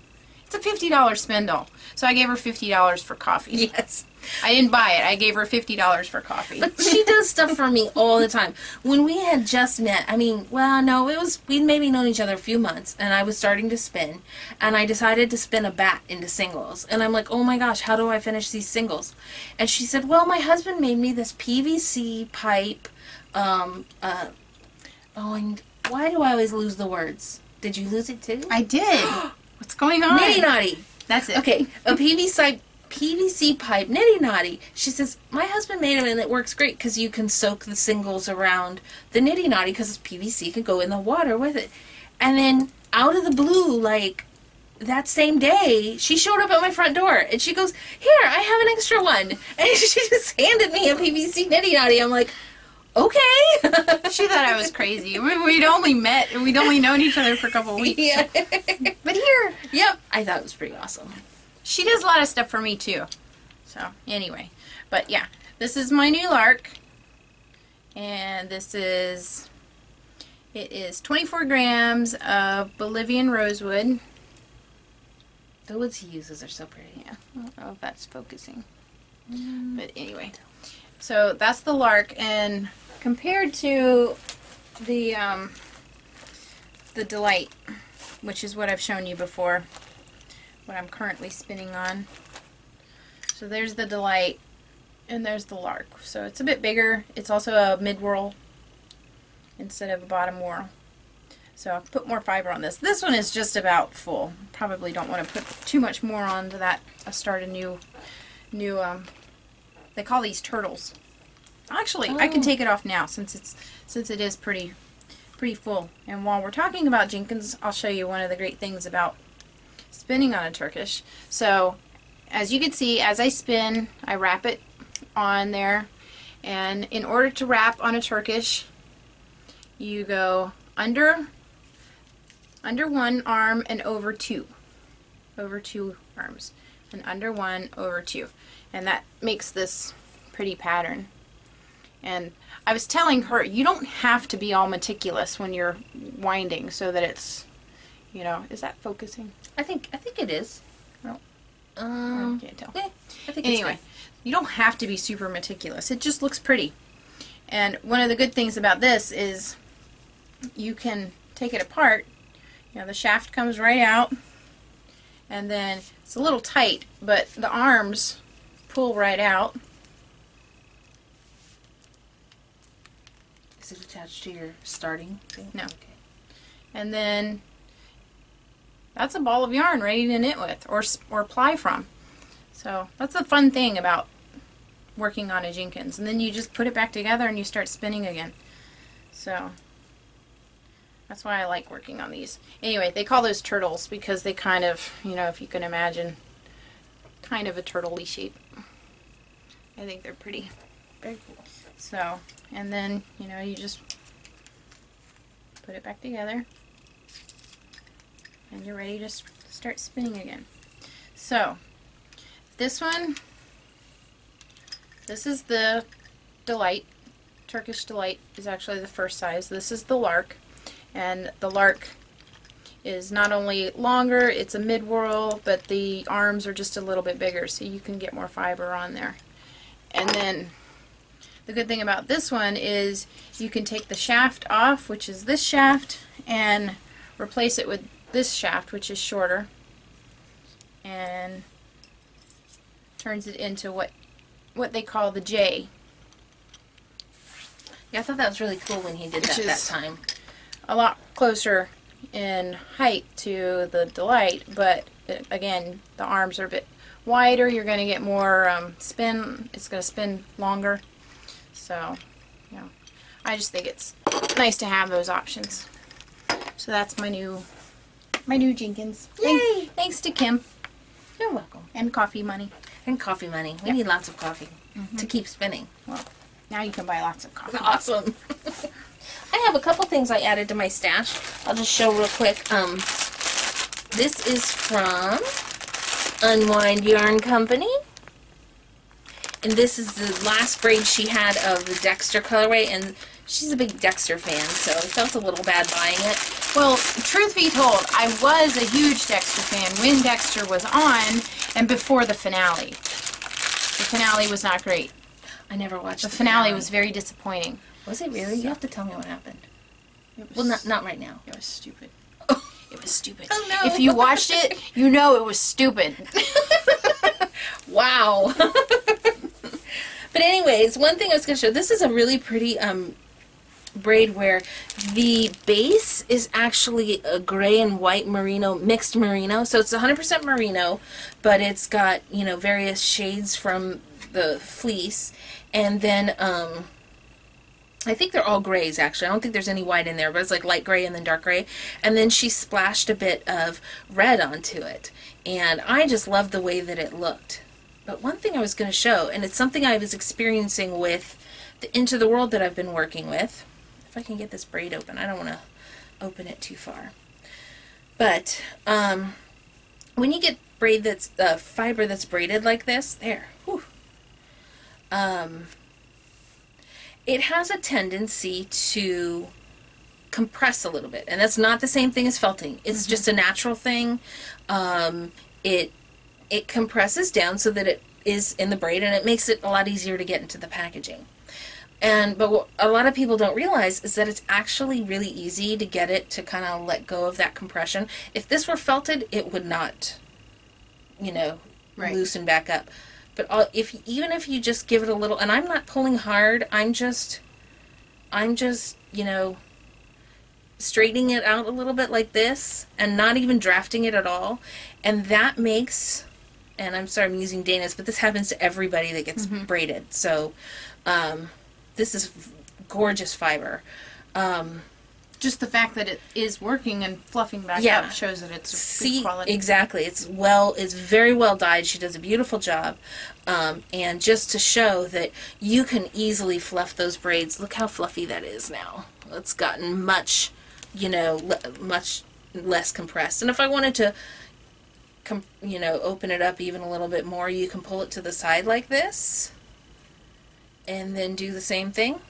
it's a fifty dollar spindle. So I gave her fifty dollars for coffee. (laughs) Yes. I didn't buy it. I gave her fifty dollars for coffee. But she (laughs) does stuff for me all the time. When we had just met, I mean, well, no, it was we'd maybe known each other a few months, and I was starting to spin, and I decided to spin a bat into singles, and I'm like, oh my gosh, how do I finish these singles? And she said, well, my husband made me this PVC pipe. Um, uh, oh, and why do I always lose the words? Did you lose it too? I did. (gasps) (gasps) (gasps) What's going on? Niddy noddy. That's it. Okay, a PVC PVC pipe, niddy noddy. She says my husband made it and it works great because you can soak the singles around the niddy noddy because PVC can go in the water with it. And then out of the blue, like that same day, she showed up at my front door and she goes, "Here, I have an extra one," (laughs) and she just handed me a PVC niddy noddy. I'm like, okay. (laughs) She thought I was crazy. We- We'd only met. We'd only known each other for a couple weeks. yeah. But here, yep. I thought it was pretty awesome. she does a lot of stuff for me too. So anyway, but yeah, this is my new lark, and this is it is 24 grams of Bolivian rosewood. The woods he uses are so pretty. Yeah, I don't know if that's focusing, mm. but anyway, so that's the lark, and compared to the um, the delight, which is what I've shown you before, what I'm currently spinning on. So there's the delight, and there's the lark. So it's a bit bigger. It's also a mid whirl instead of a bottom whirl. So I'll put more fiber on this. This one is just about full. Probably don't want to put too much more onto that. I'll start a new, new, um, they call these turtles. Actually, I can Oh. take it off now since it's, since it is pretty, pretty full. And while we're talking about Jenkins, I'll show you one of the great things about spinning on a Turkish. So, as you can see, as I spin, I wrap it on there. And in order to wrap on a Turkish, you go under under one arm and over two. Over two arms. And under one, over two. And that makes this pretty pattern. And I was telling her, you don't have to be all meticulous when you're winding so that it's, you know, is that focusing? I think I think it is. No. Um, I can't tell. yeah, I think Anyway, it's you don't have to be super meticulous. It just looks pretty. And one of the good things about this is you can take it apart. You know, the shaft comes right out. And then it's a little tight, but the arms pull right out. Is it attached to your starting thing? No. Okay. And then that's a ball of yarn ready to knit with or or ply from. So that's the fun thing about working on a Jenkins. And then you just put it back together and you start spinning again. So that's why I like working on these. Anyway, they call those turtles because they kind of, you know, if you can imagine, kind of a turtley shape. I think they're pretty. Very cool. So, and then, you know, you just put it back together. And you're ready to start spinning again. So, this one, this is the Delight. Turkish Delight is actually the first size. This is the Lark. And the Lark is not only longer, it's a mid-whirl, but the arms are just a little bit bigger, so you can get more fiber on there. And then the good thing about this one is you can take the shaft off, which is this shaft, and replace it with this shaft, which is shorter, and turns it into what what they call the J. Yeah, I thought that was really cool when he did Which that that time. A lot closer in height to the Delight, but uh, again, the arms are a bit wider. You're going to get more um, spin. It's going to spin longer. So, yeah. I just think it's nice to have those options. So that's my new, my new Jenkins. Yay! thanks to Kim You're welcome. and coffee money. And coffee money. We Yeah. need lots of coffee to keep spinning. Well, now you can buy lots of coffee. (laughs) Awesome. (laughs) I have a couple things I added to my stash. I'll just show real quick. Um, this is from Unwind Yarn Company. And this is the last braid she had of the Dexter colorway. And she's a big Dexter fan, so I felt a little bad buying it. Well, truth be told, I was a huge Dexter fan when Dexter was on and before the finale. The finale was not great. I never watched The finale was very disappointing. Was it really? You have to tell me what happened. Well, not not right now. It was stupid. (laughs) It was stupid. Oh, no. If you watched it, you know it was stupid. (laughs) (laughs) Wow. But anyways, one thing I was going to show. This is a really pretty um, braid where the base is actually a gray and white merino, mixed merino. So it's 100% merino, but it's got, you know, various shades from the fleece. And then um, I think they're all grays actually. I don't think there's any white in there, but it's like light gray and then dark gray. And then she splashed a bit of red onto it. And I just loved the way that it looked. But one thing I was going to show, and it's something I was experiencing with the Into the Whirled that I've been working with. If I can get this braid open, I don't want to open it too far. But um, when you get braid that's uh, fiber that's braided like this, there, whew, um, it has a tendency to compress a little bit, and that's not the same thing as felting. It's just a natural thing. Um, it it compresses down so that it is in the braid, and it makes it a lot easier to get into the packaging. And but what a lot of people don't realize is that it's actually really easy to get it to kind of let go of that compression. If this were felted, it would not, you know, Right. loosen back up. But if even if you just give it a little, and I'm not pulling hard, I'm just, I'm just, you know, straightening it out a little bit like this, and not even drafting it at all, and that makes. And I'm sorry I'm using Dana's, but this happens to everybody that gets braided. So, um, this is gorgeous fiber. Um, Just the fact that it is working and fluffing back Yeah. up shows that it's See, good quality. exactly. It's well, it's very well dyed. She does a beautiful job. Um, and just to show that you can easily fluff those braids, look how fluffy that is now. It's gotten much, you know, le- much less compressed. And if I wanted to, you know, open it up even a little bit more, you can pull it to the side like this. And then do the same thing.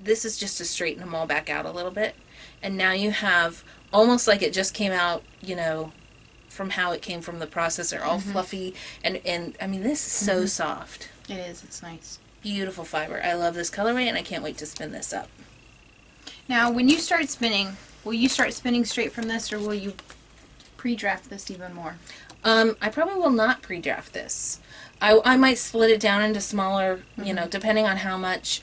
This is just to straighten them all back out a little bit. And now you have almost like it just came out, you know, from how it came from the processor, all mm-hmm. fluffy and and I mean this is so mm-hmm. soft. it is. It's nice. Beautiful fiber. I love this colorway and I can't wait to spin this up. Now, when you start spinning, will you start spinning straight from this, or will you pre-draft this even more? Um, I probably will not pre-draft this. I, I might split it down into smaller, you know, depending on how much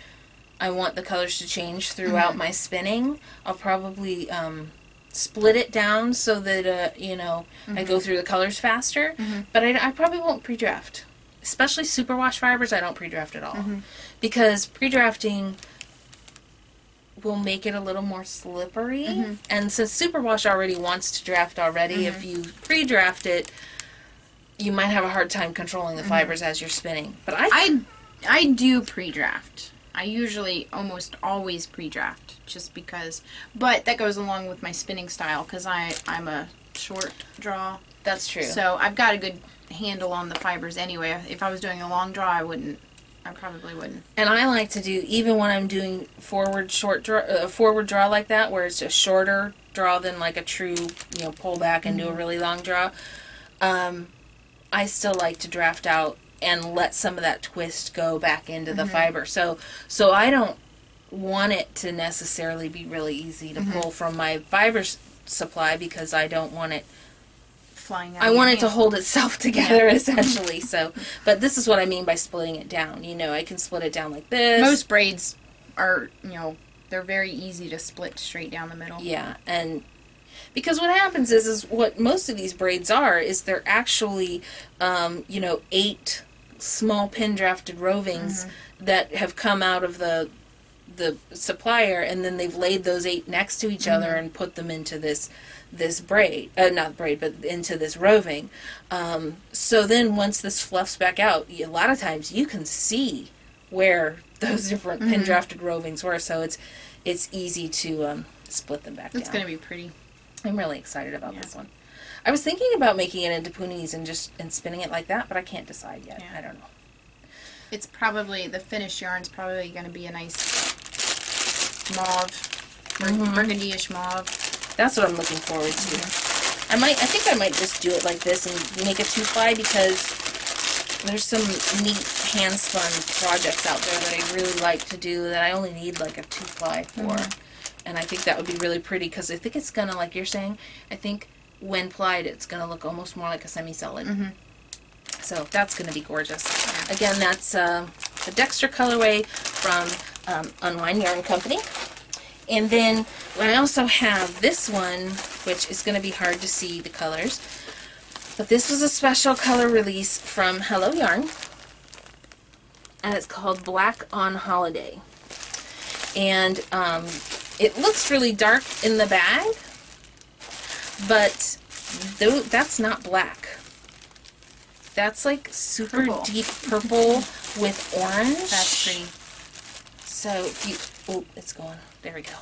I want the colors to change throughout my spinning. I'll probably um, split it down so that uh, you know I go through the colors faster. But I, I probably won't pre-draft, especially superwash fibers. I don't pre-draft at all because pre-drafting will make it a little more slippery. Mm-hmm. And since superwash already wants to draft already, if mm-hmm. you pre-draft it, you might have a hard time controlling the mm-hmm. fibers as you're spinning. But I, I I do pre-draft. I usually almost always pre-draft just because, but that goes along with my spinning style because I I'm a short draw, that's true. so I've got a good handle on the fibers anyway. If I was doing a long draw, I wouldn't. I probably wouldn't. And I like to do even when I'm doing forward short draw, uh, forward draw like that, where it's a shorter draw than like a true, you know, pull back and do a really long draw. Um, I still like to draft out and let some of that twist go back into the fiber. So, so I don't want it to necessarily be really easy to pull from my fiber s- supply because I don't want it Flying out. I want it to hold itself (laughs) together essentially. So, but this is what I mean by splitting it down. You know, I can split it down like this. Most braids are you know they're very easy to split straight down the middle. yeah, and because what happens is is what most of these braids are is they're actually um, you know, eight small pin drafted rovings that have come out of the the supplier and then they've laid those eight next to each other and put them into this this braid uh, not braid but into this roving um, so then once this fluffs back out a lot of times you can see where (laughs) those different pin drafted rovings were so it's it's easy to um, split them back It's gonna be pretty. i'm really excited about Yeah. this one i was thinking about making it into ponies and just and spinning it like that but i can't decide yet Yeah. i don't know It's probably the finished yarn's probably gonna be a nice mauve, Mhm. burgundy-ish mauve. That's what I'm looking forward to. I might, I think I might just do it like this and make a two ply because there's some neat hand spun projects out there that I really like to do that I only need like a two ply for, and I think that would be really pretty because I think it's gonna, like you're saying, I think when plied it's gonna look almost more like a semi solid. So that's gonna be gorgeous. Again, that's uh, the Dexter colorway from um, Unwind Yarn Company. And then I also have this one, which is going to be hard to see the colors. But this was a special color release from Hello Yarn. And it's called Black on Holiday. And um, it looks really dark in the bag. But tho- that's not black. That's like super Purple. deep purple with (laughs) orange. That's pretty. So if you, oh, it's gone. There we go.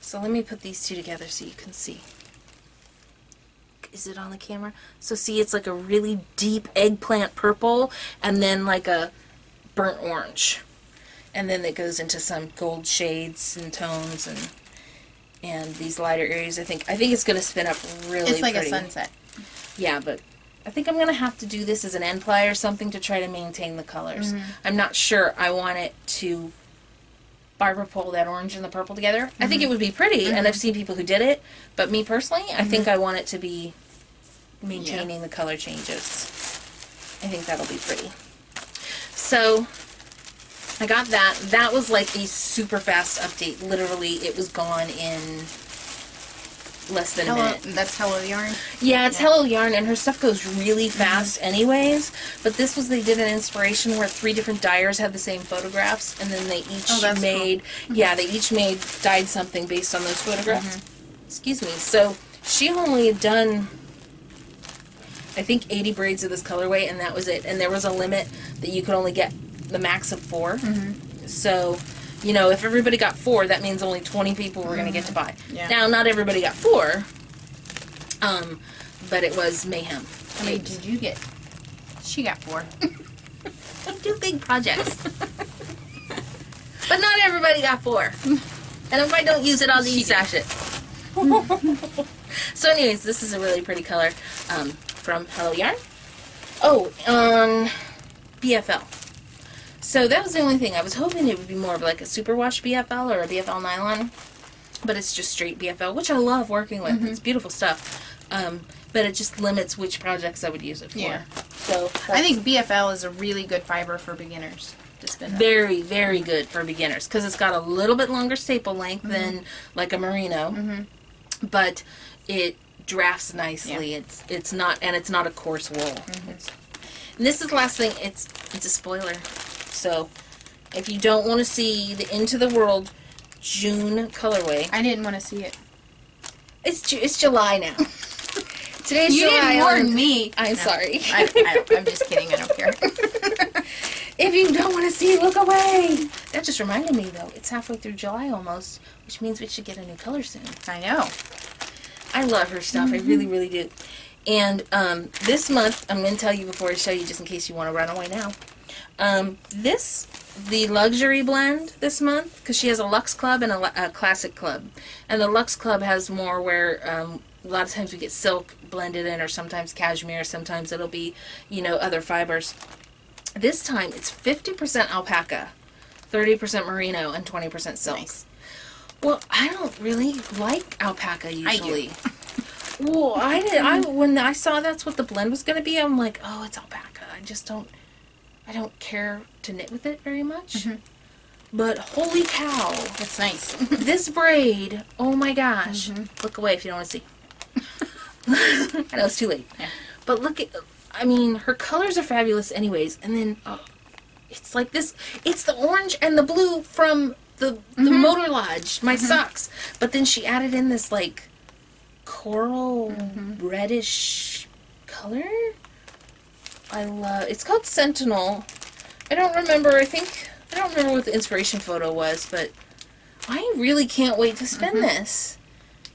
So let me put these two together so you can see. Is it on the camera? So see, it's like a really deep eggplant purple, and then like a burnt orange, and then it goes into some gold shades and tones and and these lighter areas. I think I think it's gonna spin up really. It's like pretty. a sunset. Yeah, but I think I'm gonna have to do this as an end ply or something to try to maintain the colors. Mm-hmm. I'm not sure I want it to barber pole that orange and the purple together. I think it mm-hmm. would be pretty, and I've mm-hmm. seen people who did it. But me personally, I think mm-hmm. I want it to be maintaining the color changes. I think that'll be pretty. So I got that. That was like a super fast update. Literally, it was gone in less than a minute. that's Hello Yarn. Yeah, it's Yeah. Mm-hmm. Hello Yarn, and her stuff goes really fast, anyways. But this was they did an inspiration where three different dyers had the same photographs, and then they each Oh, that's cool. made yeah they each made dyed something based on those photographs. Mm-hmm. Excuse me. So she only had done. I think 80 braids of this colorway, and that was it. And there was a limit that you could only get the max of 4 Mm-hmm. So, you know, if everybody got four, that means only 20 people were going to get to buy. Mm-hmm. Yeah. Now, not everybody got four, um, but it was mayhem. How many did you get? She got four. (laughs) Do big projects. (laughs) but not everybody got four. And if I don't use it, I'll She desash it. (laughs) so, anyways, this is a really pretty color um, from Hello Yarn. Oh, on BFL. So that was the only thing. I was hoping it would be more of like a superwash BFL or a BFL nylon, but it's just straight BFL, which I love working with. Mm-hmm. It's beautiful stuff. Um, but it just limits which projects I would use it for. Yeah. So I think BFL is a really good fiber for beginners spin. up. very very good for beginners because it's got a little bit longer staple length mm-hmm. than like a merino mm-hmm. but it drafts nicely it's it's not and it's not a coarse wool and this is the last thing it's it's a spoiler so if you don't want to see the Into the Whirled june colorway I didn't want to see it. it's Ju- it's july now (laughs) today's You july didn't warn me. i'm No. sorry I, I, I'm just kidding. I don't care. (laughs) If you don't want to see, look away. That just reminded me, though. It's halfway through July almost, which means we should get a new color soon. I know. I love her stuff. I really, really do. And um, this month, I'm going to tell you before I show you, just in case you want to run away now. Um, this, the luxury blend this month, because she has a Luxe Club and a, a Classic Club. And the Luxe Club has more where um, a lot of times we get silk blended in, or sometimes cashmere, sometimes it'll be, you know, other fibers. This time it's 50% alpaca, 30% merino, and 20% silk. Nice. Well, I don't really like alpaca usually. I do. (laughs) well, I did. I when I saw that's what the blend was going to be, I'm like, oh, it's alpaca. I just don't. I don't care to knit with it very much. Mm-hmm. But holy cow, That's nice. (laughs) this braid! Oh my gosh! Mm-hmm. Look away if you don't want to see. (laughs) (laughs) I know it's too late. Yeah. But look at. I mean, her colors are fabulous, anyways. And then oh, it's like this. It's the orange and the blue from the the Mm-hmm. Motor Lodge, my socks. But then she added in this like coral Mm-hmm. reddish color. I love. It's called Sentinel. I don't remember. I think I don't remember what the inspiration photo was, but I really can't wait to spin mm-hmm. this.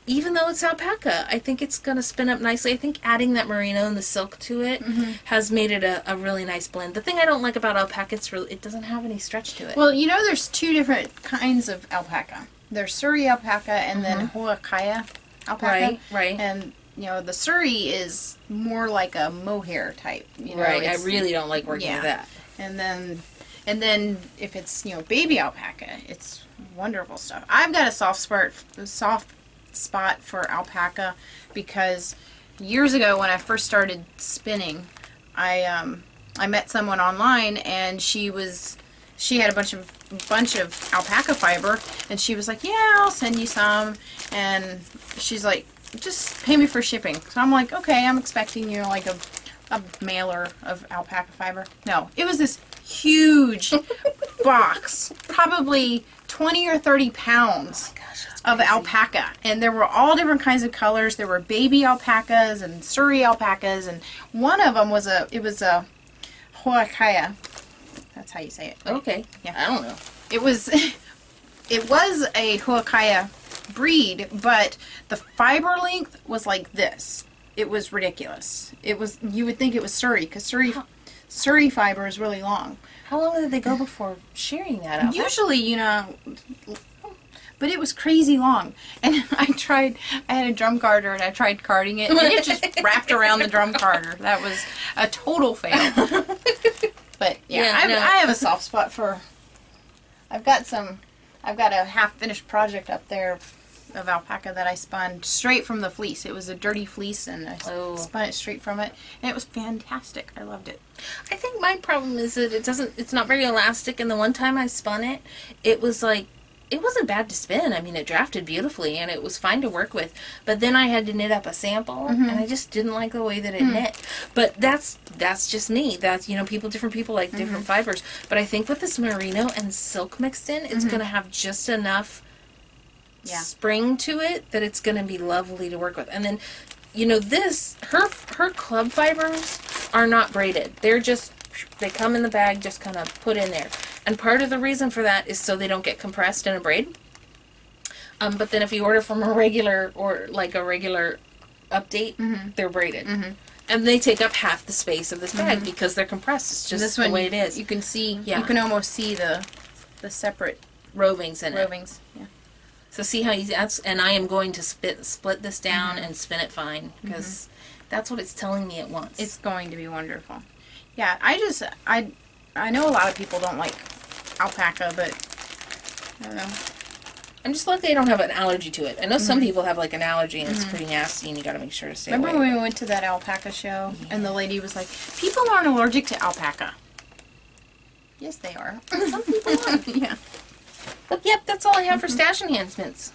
Even though it's alpaca, I think it's gonna spin up nicely. I think adding that merino and the silk to it mm-hmm. has made it a, a really nice blend. The thing I don't like about alpaca, it's really it doesn't have any stretch to it. well, you know, there's two different kinds of alpaca. There's Suri alpaca and then mm-hmm. Huacaya alpaca. right, right, And you know, the Suri is more like a mohair type. You know, right. I really don't like working yeah. with that. And then, and then if it's you know baby alpaca, it's wonderful stuff. I've got a soft spot, soft spot for alpaca because years ago when I first started spinning, I um I met someone online and she was she had a bunch of bunch of alpaca fiber and she was like, "Yeah, I'll send you some." And she's like, "Just pay me for shipping." So I'm like, "Okay, I'm expecting you know like a a mailer of alpaca fiber." No, it was this huge (laughs) box, probably 20 or 30 pounds oh Gosh, of crazy. alpaca and there were all different kinds of colors there were baby alpacas and suri alpacas and one of them was a it was a huacaya that's how you say it Okay. Yeah. I don't know. it was (laughs) it was a huacaya breed but the fiber length was like this it was ridiculous it was you would think it was suri because suri suri fiber is really long How long did they go before shearing that out? Usually, you know, but it was crazy long. And (laughs) I tried, I had a drum carder and I tried carding it, and it just (laughs) wrapped around the drum carder. That was a total fail. But yeah, Yeah, I, no. I have a soft spot for. I've got some. I've got a half finished project up there of alpaca that I spun straight from the fleece. It was a dirty fleece, and I Oh. spun it straight from it, and it was fantastic. I loved it. I think my problem is that it doesn't. It's not very elastic. And the one time I spun it, it was like it wasn't bad to spin. I mean, it drafted beautifully and it was fine to work with. But then I had to knit up a sample, mm-hmm. and I just didn't like the way that it hmm. knit. But that's that's just me. That's you know, people different people like different mm-hmm. fibers. But I think with this merino and silk mixed in, it's mm-hmm. going to have just enough Yeah. spring to it that it's going to be lovely to work with. And then, you know, this her her club fibers are not braided. They're just they come in the bag, just kind of put in there. And part of the reason for that is so they don't get compressed in a braid. Um, but then if you order from a regular or like a regular update, mm-hmm. they're braided. Mm-hmm. And they take up half the space of this bag mm-hmm. because they're compressed. It's just this the one way it is. You can see. Yeah. You can almost see the the separate rovings in it. rovings. Yeah. So see how easy that's, and I am going to split split this down mm-hmm. and spin it fine mm-hmm. because that's what it's telling me it wants. It's going to be wonderful. Yeah, I just I I know a lot of people don't like alpaca, but I don't know. I'm just lucky I don't have an allergy to it. I know some mm-hmm. people have like an allergy and it's pretty nasty, and you got to make sure to stay Remember away. when we went to that alpaca show and the lady was like, "People aren't allergic to alpaca." Yes, they are. (laughs) some people are. (laughs) yeah, But yep, that's all I have for stash enhancements.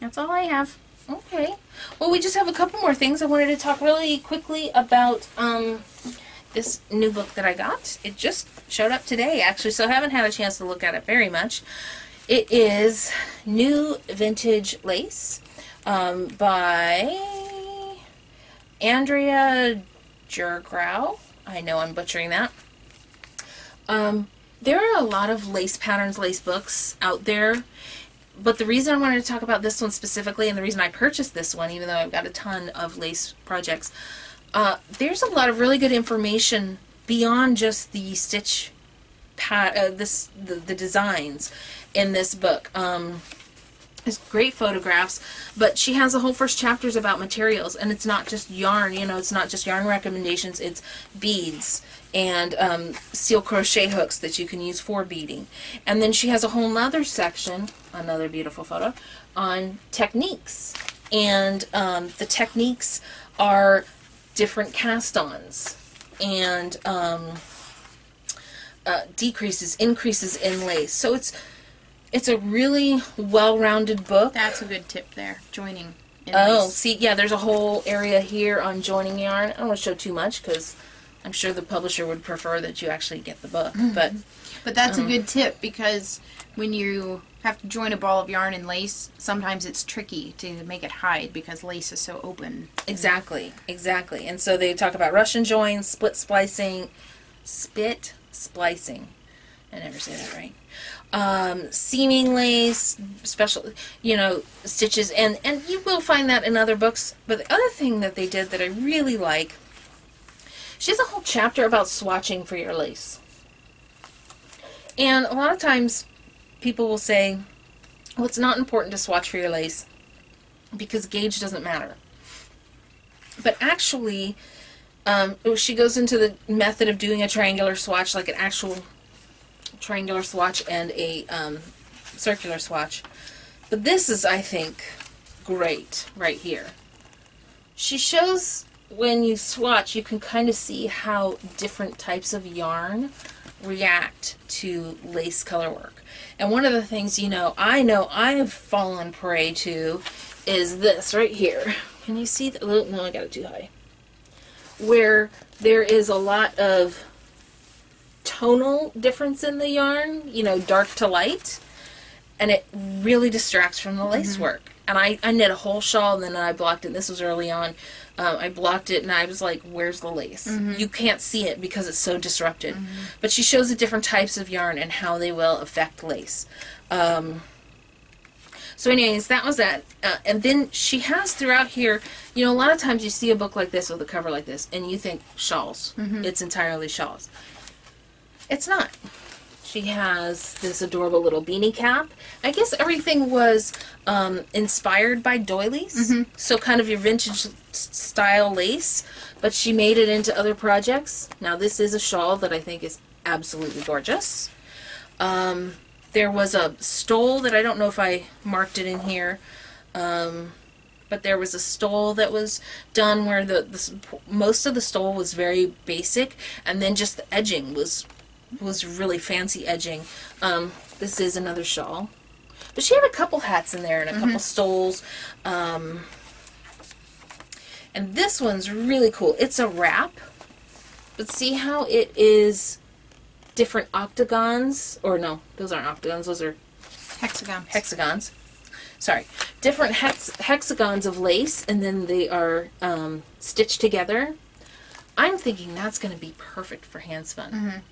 that's all I have. Okay. Well, we just have a couple more things. I wanted to talk really quickly about um, this new book that I got. It just showed up today, actually, so I haven't had a chance to look at it very much. It is New Vintage Lace um, by Andrea Jurgrau. I know I'm butchering that. Um, there are a lot of lace patterns, lace books out there but the reason I wanted to talk about this one specifically, and the reason I purchased this one, even though I've got a ton of lace projects, uh, there's a lot of really good information beyond just the stitch, pa- uh, this the, the designs in this book. Um, great photographs, but she has a whole first chapters about materials, and it's not just yarn. You know, it's not just yarn recommendations. It's beads and um, steel crochet hooks that you can use for beading. And then she has a whole nother section, another beautiful photo, on techniques. And um, the techniques are different cast-ons and um, uh, decreases, increases in lace. So it's it's a really well-rounded book. That's a good tip there. Joining. In Oh, lace. see, yeah, there's a whole area here on joining yarn. I don't want to show too much because I'm sure the publisher would prefer that you actually get the book. But But that's Um, a good tip because when you have to join a ball of yarn and lace, sometimes it's tricky to make it hide because lace is so open. exactly, exactly. And so they talk about Russian joins, split splicing, spit splicing. I never say that right. Um, seaming lace, special, you know, stitches, and and you will find that in other books. But the other thing that they did that I really like, she has a whole chapter about swatching for your lace. And a lot of times, people will say, "Well, it's not important to swatch for your lace because gauge doesn't matter." But actually, um, she goes into the method of doing a triangular swatch, like an actual triangular swatch and a um, circular swatch. But this is, I think, great right here. She shows when you swatch, you can kind of see how different types of yarn react to lace color work. And one of the things, you know, I know I've fallen prey to is this right here. Can you see that? Oh, no, I got it too high. Where there is a lot of tonal difference in the yarn, you know, dark to light, and it really distracts from the lace mm-hmm. work. And I, I knit a whole shawl and then I blocked it. This was early on. Um, I blocked it and I was like, where's the lace? You can't see it because it's so disrupted. But she shows the different types of yarn and how they will affect lace. Um, so, anyways, that was that. Uh, and then she has throughout here, you know, a lot of times you see a book like this with a cover like this and you think shawls. It's entirely shawls. It's not. She has this adorable little beanie cap. I guess everything was um, inspired by doilies. So, kind of your vintage style lace, but she made it into other projects. Now, this is a shawl that I think is absolutely gorgeous. Um, there was a stole that I don't know if I marked it in here. Um, but there was a stole that was done where the, the most of the stole was very basic, and then just the edging was was really fancy edging. Um, this is another shawl, But she had a couple hats in there and a couple stoles. Um, and this one's really cool. It's a wrap, but see how it is different octagons, or no, those aren't octagons. Those are Hexagon. hexagons. Sorry, different hex- hexagons of lace, and then they are um, stitched together. I'm thinking that's going to be perfect for hand spun.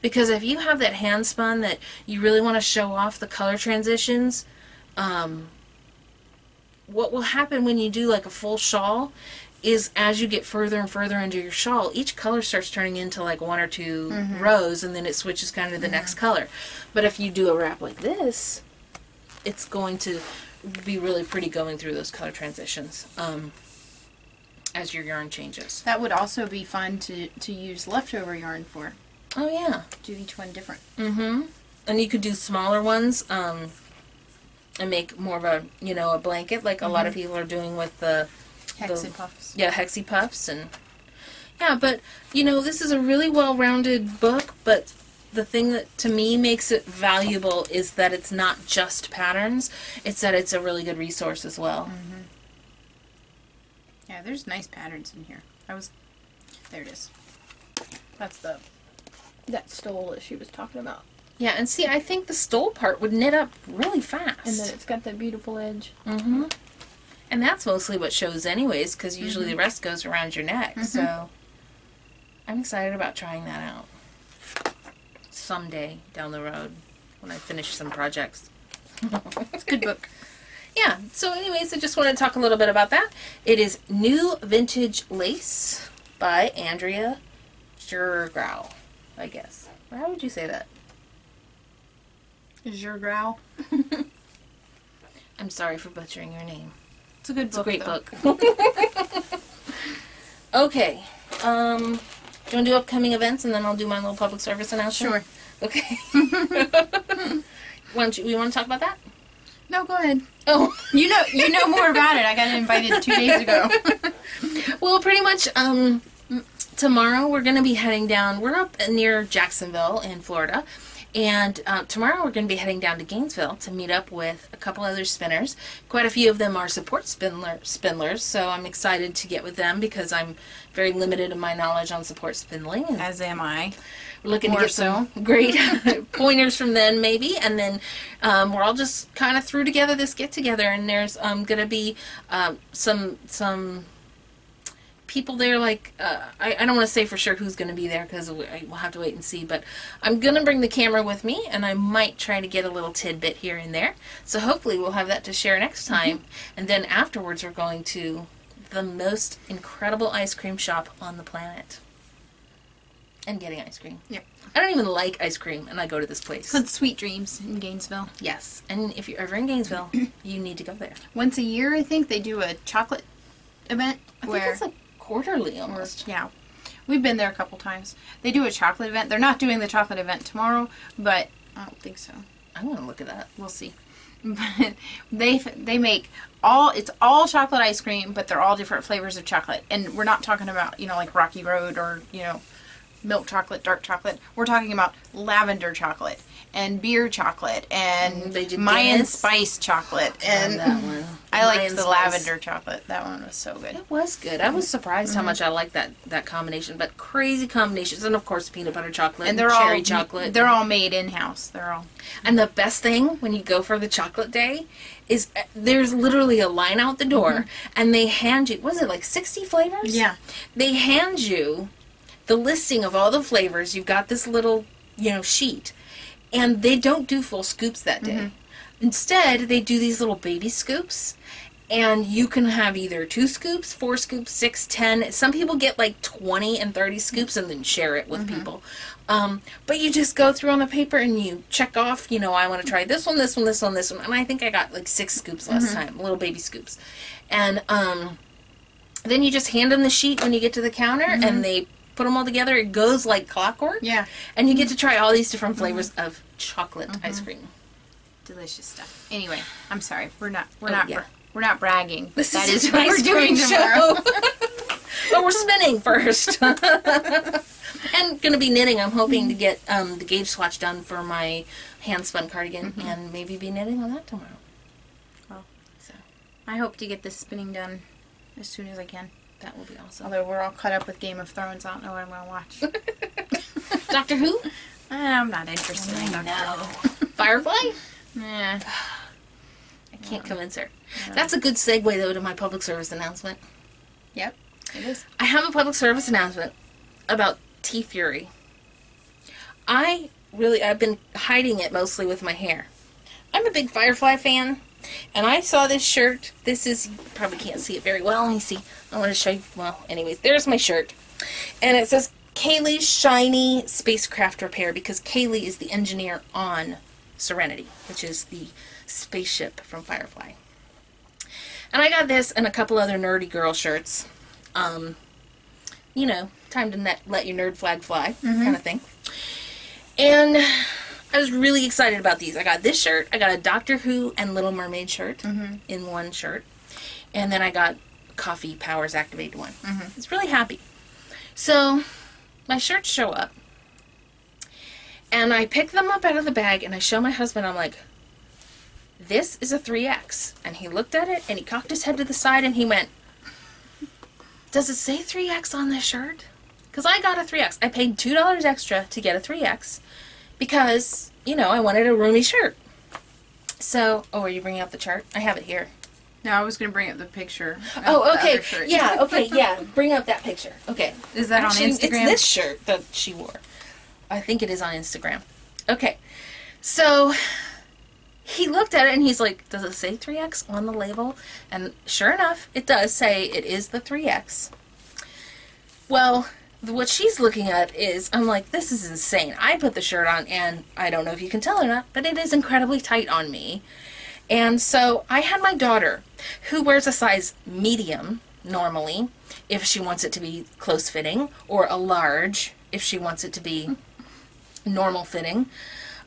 Because if you have that hand spun that you really want to show off the color transitions, um, what will happen when you do like a full shawl is as you get further and further into your shawl, each color starts turning into like one or 2 rows and then it switches kind of to the next color. But if you do a wrap like this, it's going to be really pretty going through those color transitions um, as your yarn changes. That would also be fun to, to use leftover yarn for. Oh, yeah. Do each one different. Mm-hmm. And you could do smaller ones um, and make more of a, you know, a blanket like a lot of people are doing with the Hexipuffs. Yeah, Hexipuffs and yeah, but you know, this is a really well-rounded book, but the thing that to me makes it valuable is that it's not just patterns, it's that it's a really good resource as well. Yeah, there's nice patterns in here. I was there it is. That's the that stole that she was talking about. Yeah, and see, I think the stole part would knit up really fast. And then it's got that beautiful edge. Mm-hmm. And that's mostly what shows, anyways, because usually the rest goes around your neck. So I'm excited about trying that out someday down the road when I finish some projects. (laughs) It's a good book. yeah. So, anyways, I just wanted to talk a little bit about that. It is New Vintage Lace by Andrea Jurgrau, I guess. Or how would you say that? Is your growl? (laughs) I'm sorry for butchering your name. It's a good It's book. a great though. book. (laughs) okay. Um, do you want to do upcoming events and then I'll do my little public service announcement? Sure. Okay. want you, we want to talk about that? No, go ahead. Oh, (laughs) You know you know more about it. I got invited two days ago. well, pretty much. Um, tomorrow we're going to be heading down. We're up near Jacksonville in Florida, and uh, tomorrow we're going to be heading down to Gainesville to meet up with a couple other spinners. Quite a few of them are support spindler spindlers, so I'm excited to get with them because I'm very limited in my knowledge on support spindling. As am I. we're looking More to get some (laughs) great (laughs) pointers from them, maybe, and then um, we're all just kind of threw together this get together, and there's um, gonna be um, some some people there. Like uh, I, I don't want to say for sure who's gonna be there because we'll have to wait and see. But I'm gonna bring the camera with me, and I might try to get a little tidbit here and there. So hopefully we'll have that to share next time, and then afterwards we're going to the most incredible ice cream shop on the planet and getting ice cream. Yep. I don't even like ice cream, and I go to this place. It's called Sweet Dreams in Gainesville. Yes, and if you're ever in Gainesville, (clears throat) you need to go there. Once a year, I think they do a chocolate event I where think it's like quarterly or- almost. yeah, we've been there a couple times. They do a chocolate event. They're not doing the chocolate event tomorrow, but I don't think so. I'm gonna look at that. We'll see. (laughs) But they they make all it's all chocolate ice cream, but they're all different flavors of chocolate. And we're not talking about you know like Rocky Road or you know milk chocolate, dark chocolate. We're talking about lavender chocolate and beer chocolate and Mm, Mayan Guinness. spice chocolate. And And that one. (laughs) I liked Mayan the spice. lavender chocolate. That one was so good. It was good. I was surprised Mm-hmm. how much I liked that that combination. But crazy combinations, and of course peanut butter chocolate And they're cherry all chocolate. They're all made in house. They're all And the best thing when you go for the chocolate day is uh, there's literally a line out the door, and they hand you was it like sixty flavors? Mm-hmm. Yeah. They hand you the listing of all the flavors. You've got this little you know sheet, and they don't do full scoops that day. Mm-hmm. Instead, they do these little baby scoops. And you can have either two scoops, four scoops, six, ten. Some people get like 20 and 30 scoops and then share it with people. Um, but you just go through on the paper and you check off, you know, I want to try this one, this one, this one, this one. And I think I got like six scoops last time, little baby scoops. And um, then you just hand them the sheet when you get to the counter and they put them all together. It goes like clockwork. yeah, And you get to try all these different flavors of chocolate mm-hmm. ice cream. delicious stuff. Anyway, I'm sorry. We're not we're Oh, not yeah. we're not bragging. This That is is what we're doing tomorrow. (laughs) (laughs) but we're spinning first. (laughs) and gonna be knitting. I'm hoping to mm-hmm. get um, the gauge swatch done for my hand spun cardigan mm-hmm. and maybe be knitting on that tomorrow. Well. so I hope to get this spinning done as soon as I can. That will be awesome. Although we're all caught up with Game of Thrones, I don't know what I'm gonna watch. (laughs) (laughs) Doctor Who? I'm not interested in No. Firefly? (laughs) Nah. I can't convince her. That's a good segue though to my public service announcement. Yep. It is. I have a public service announcement about TeeFury. I really I've been hiding it mostly with my hair. I'm a big Firefly fan, and I saw this shirt. This is you probably can't see it very well. Let me see. I want to show you. Well, anyways, there's my shirt, and it says Kaylee's shiny spacecraft repair because Kaylee is the engineer on Serenity, which is the spaceship from Firefly. And I got this and a couple other nerdy girl shirts. Um, you know, time to net, let your nerd flag fly, kind of thing. And I was really excited about these. I got this shirt. I got a Doctor Who and Little Mermaid shirt in one shirt, and then I got Coffee Powers Activate one. Mm-hmm. I was really happy. So my shirts show up, and I pick them up out of the bag, and I show my husband. I'm like, "This is a 3X," and he looked at it, and he cocked his head to the side, and he went, "Does it say 3X on this shirt?" Because I got a 3X. I paid two dollars extra to get a 3X because you know I wanted a roomy shirt. So, oh, are you bringing up the chart? I have it here. No, I was gonna bring up the picture. Oh, okay. (laughs) Yeah, okay, (laughs) yeah. Bring up that picture. Okay. Is that Actually, on Instagram? It's this shirt that she wore. I think it is on Instagram. Okay. So he looked at it and he's like, Does it say 3X on the label? And sure enough, it does say it is the 3X. Well, what she's looking at is, I'm like, this is insane. I put the shirt on, and I don't know if you can tell or not, but it is incredibly tight on me. And so I had my daughter, who wears a size medium normally, if she wants it to be close fitting, or a large if she wants it to be normal fitting.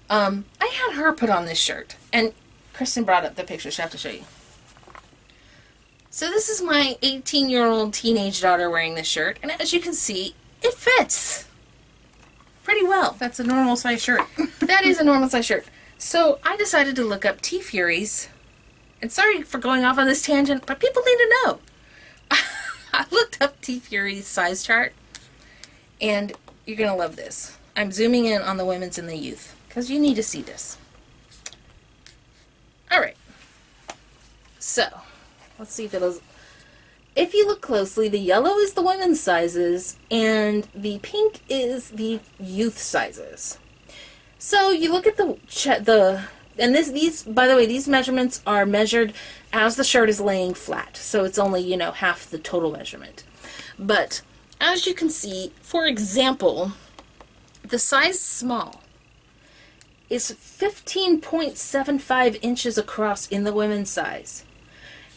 Um, I had her put on this shirt, and Kristen brought up the picture. She have to show you. So this is my 18 year old teenage daughter wearing this shirt, and as you can see, it fits pretty well. That's a normal size shirt. That is a normal size shirt. So I decided to look up TeeFuries. And sorry for going off on this tangent, but people need to know. (laughs) I looked up TeeFury's size chart, and you're going to love this. I'm zooming in on the women's and the youth, because you need to see this. Alright. So, let's see if it'll. If you look closely, the yellow is the women's sizes, and the pink is the youth sizes. So you look at the the and this these by the way these measurements are measured as the shirt is laying flat. So it's only, you know, half the total measurement. But as you can see, for example, the size small is 15.75 inches across in the women's size.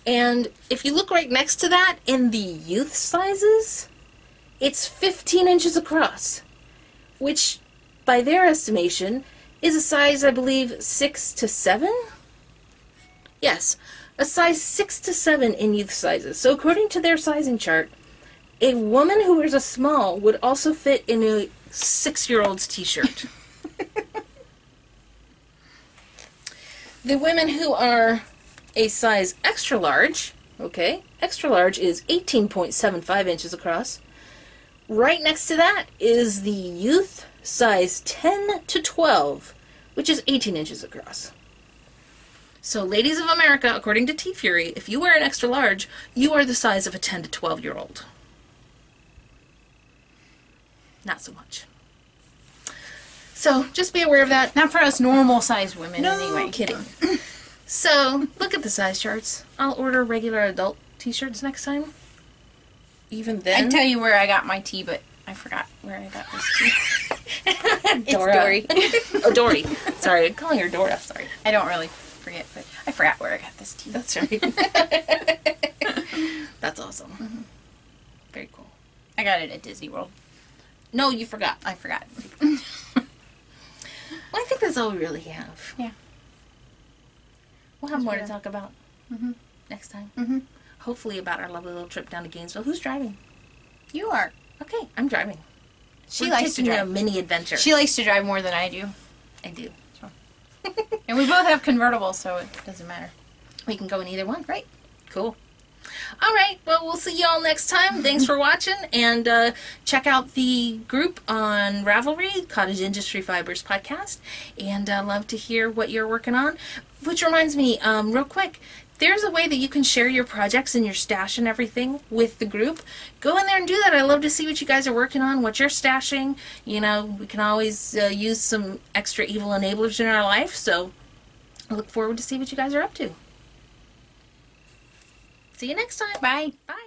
And if you look right next to that in the youth sizes, it's 15 inches across, which by their estimation, is a size, I believe, 6 to 7? Yes, a size 6 to 7 in youth sizes. So, according to their sizing chart, a woman who wears a small would also fit in a six year old's t shirt. (laughs) the women who are a size extra large, okay, extra large is 18.75 inches across. Right next to that is the youth size 10 to 12, which is 18 inches across. So, ladies of America, according to TeeFury, if you wear an extra large, you are the size of a 10 to 12 year old. Not so much. So, just be aware of that. Not for us normal sized women, No anyway. kidding. so, look at the size charts. I'll order regular adult t shirts next time. Even I then. can tell you where I got my tea, but I forgot where I got this tea. (laughs) It's Dory. oh, Dory. Sorry, I'm calling her Dora. Sorry. I don't really forget, but I forgot where I got this tea. That's right. (laughs) That's awesome. Very cool. I got it at Disney World. No, you forgot. I forgot. (laughs) Well, I think that's all we really have. Yeah. We'll have more to talk about Mhm. next time. Mhm. Hopefully, about our lovely little trip down to Gainesville. Who's driving? You are. Okay, I'm driving. She We're likes to drive. a mini adventure. She likes to drive more than I do. I do. (laughs) And we both have convertibles, so it doesn't matter. We can go in either one. Right. Cool. All right. Well, we'll see y'all next time. Thanks for watching, and uh, check out the group on Ravelry, Cottage Industry Fibers podcast, and uh, love to hear what you're working on. Which reminds me, um, real quick. There's a way that you can share your projects and your stash and everything with the group. Go in there and do that. I love to see what you guys are working on, what you're stashing. You know, we can always uh, use some extra evil enablers in our life, so I look forward to see what you guys are up to. See you next time. Bye. Bye.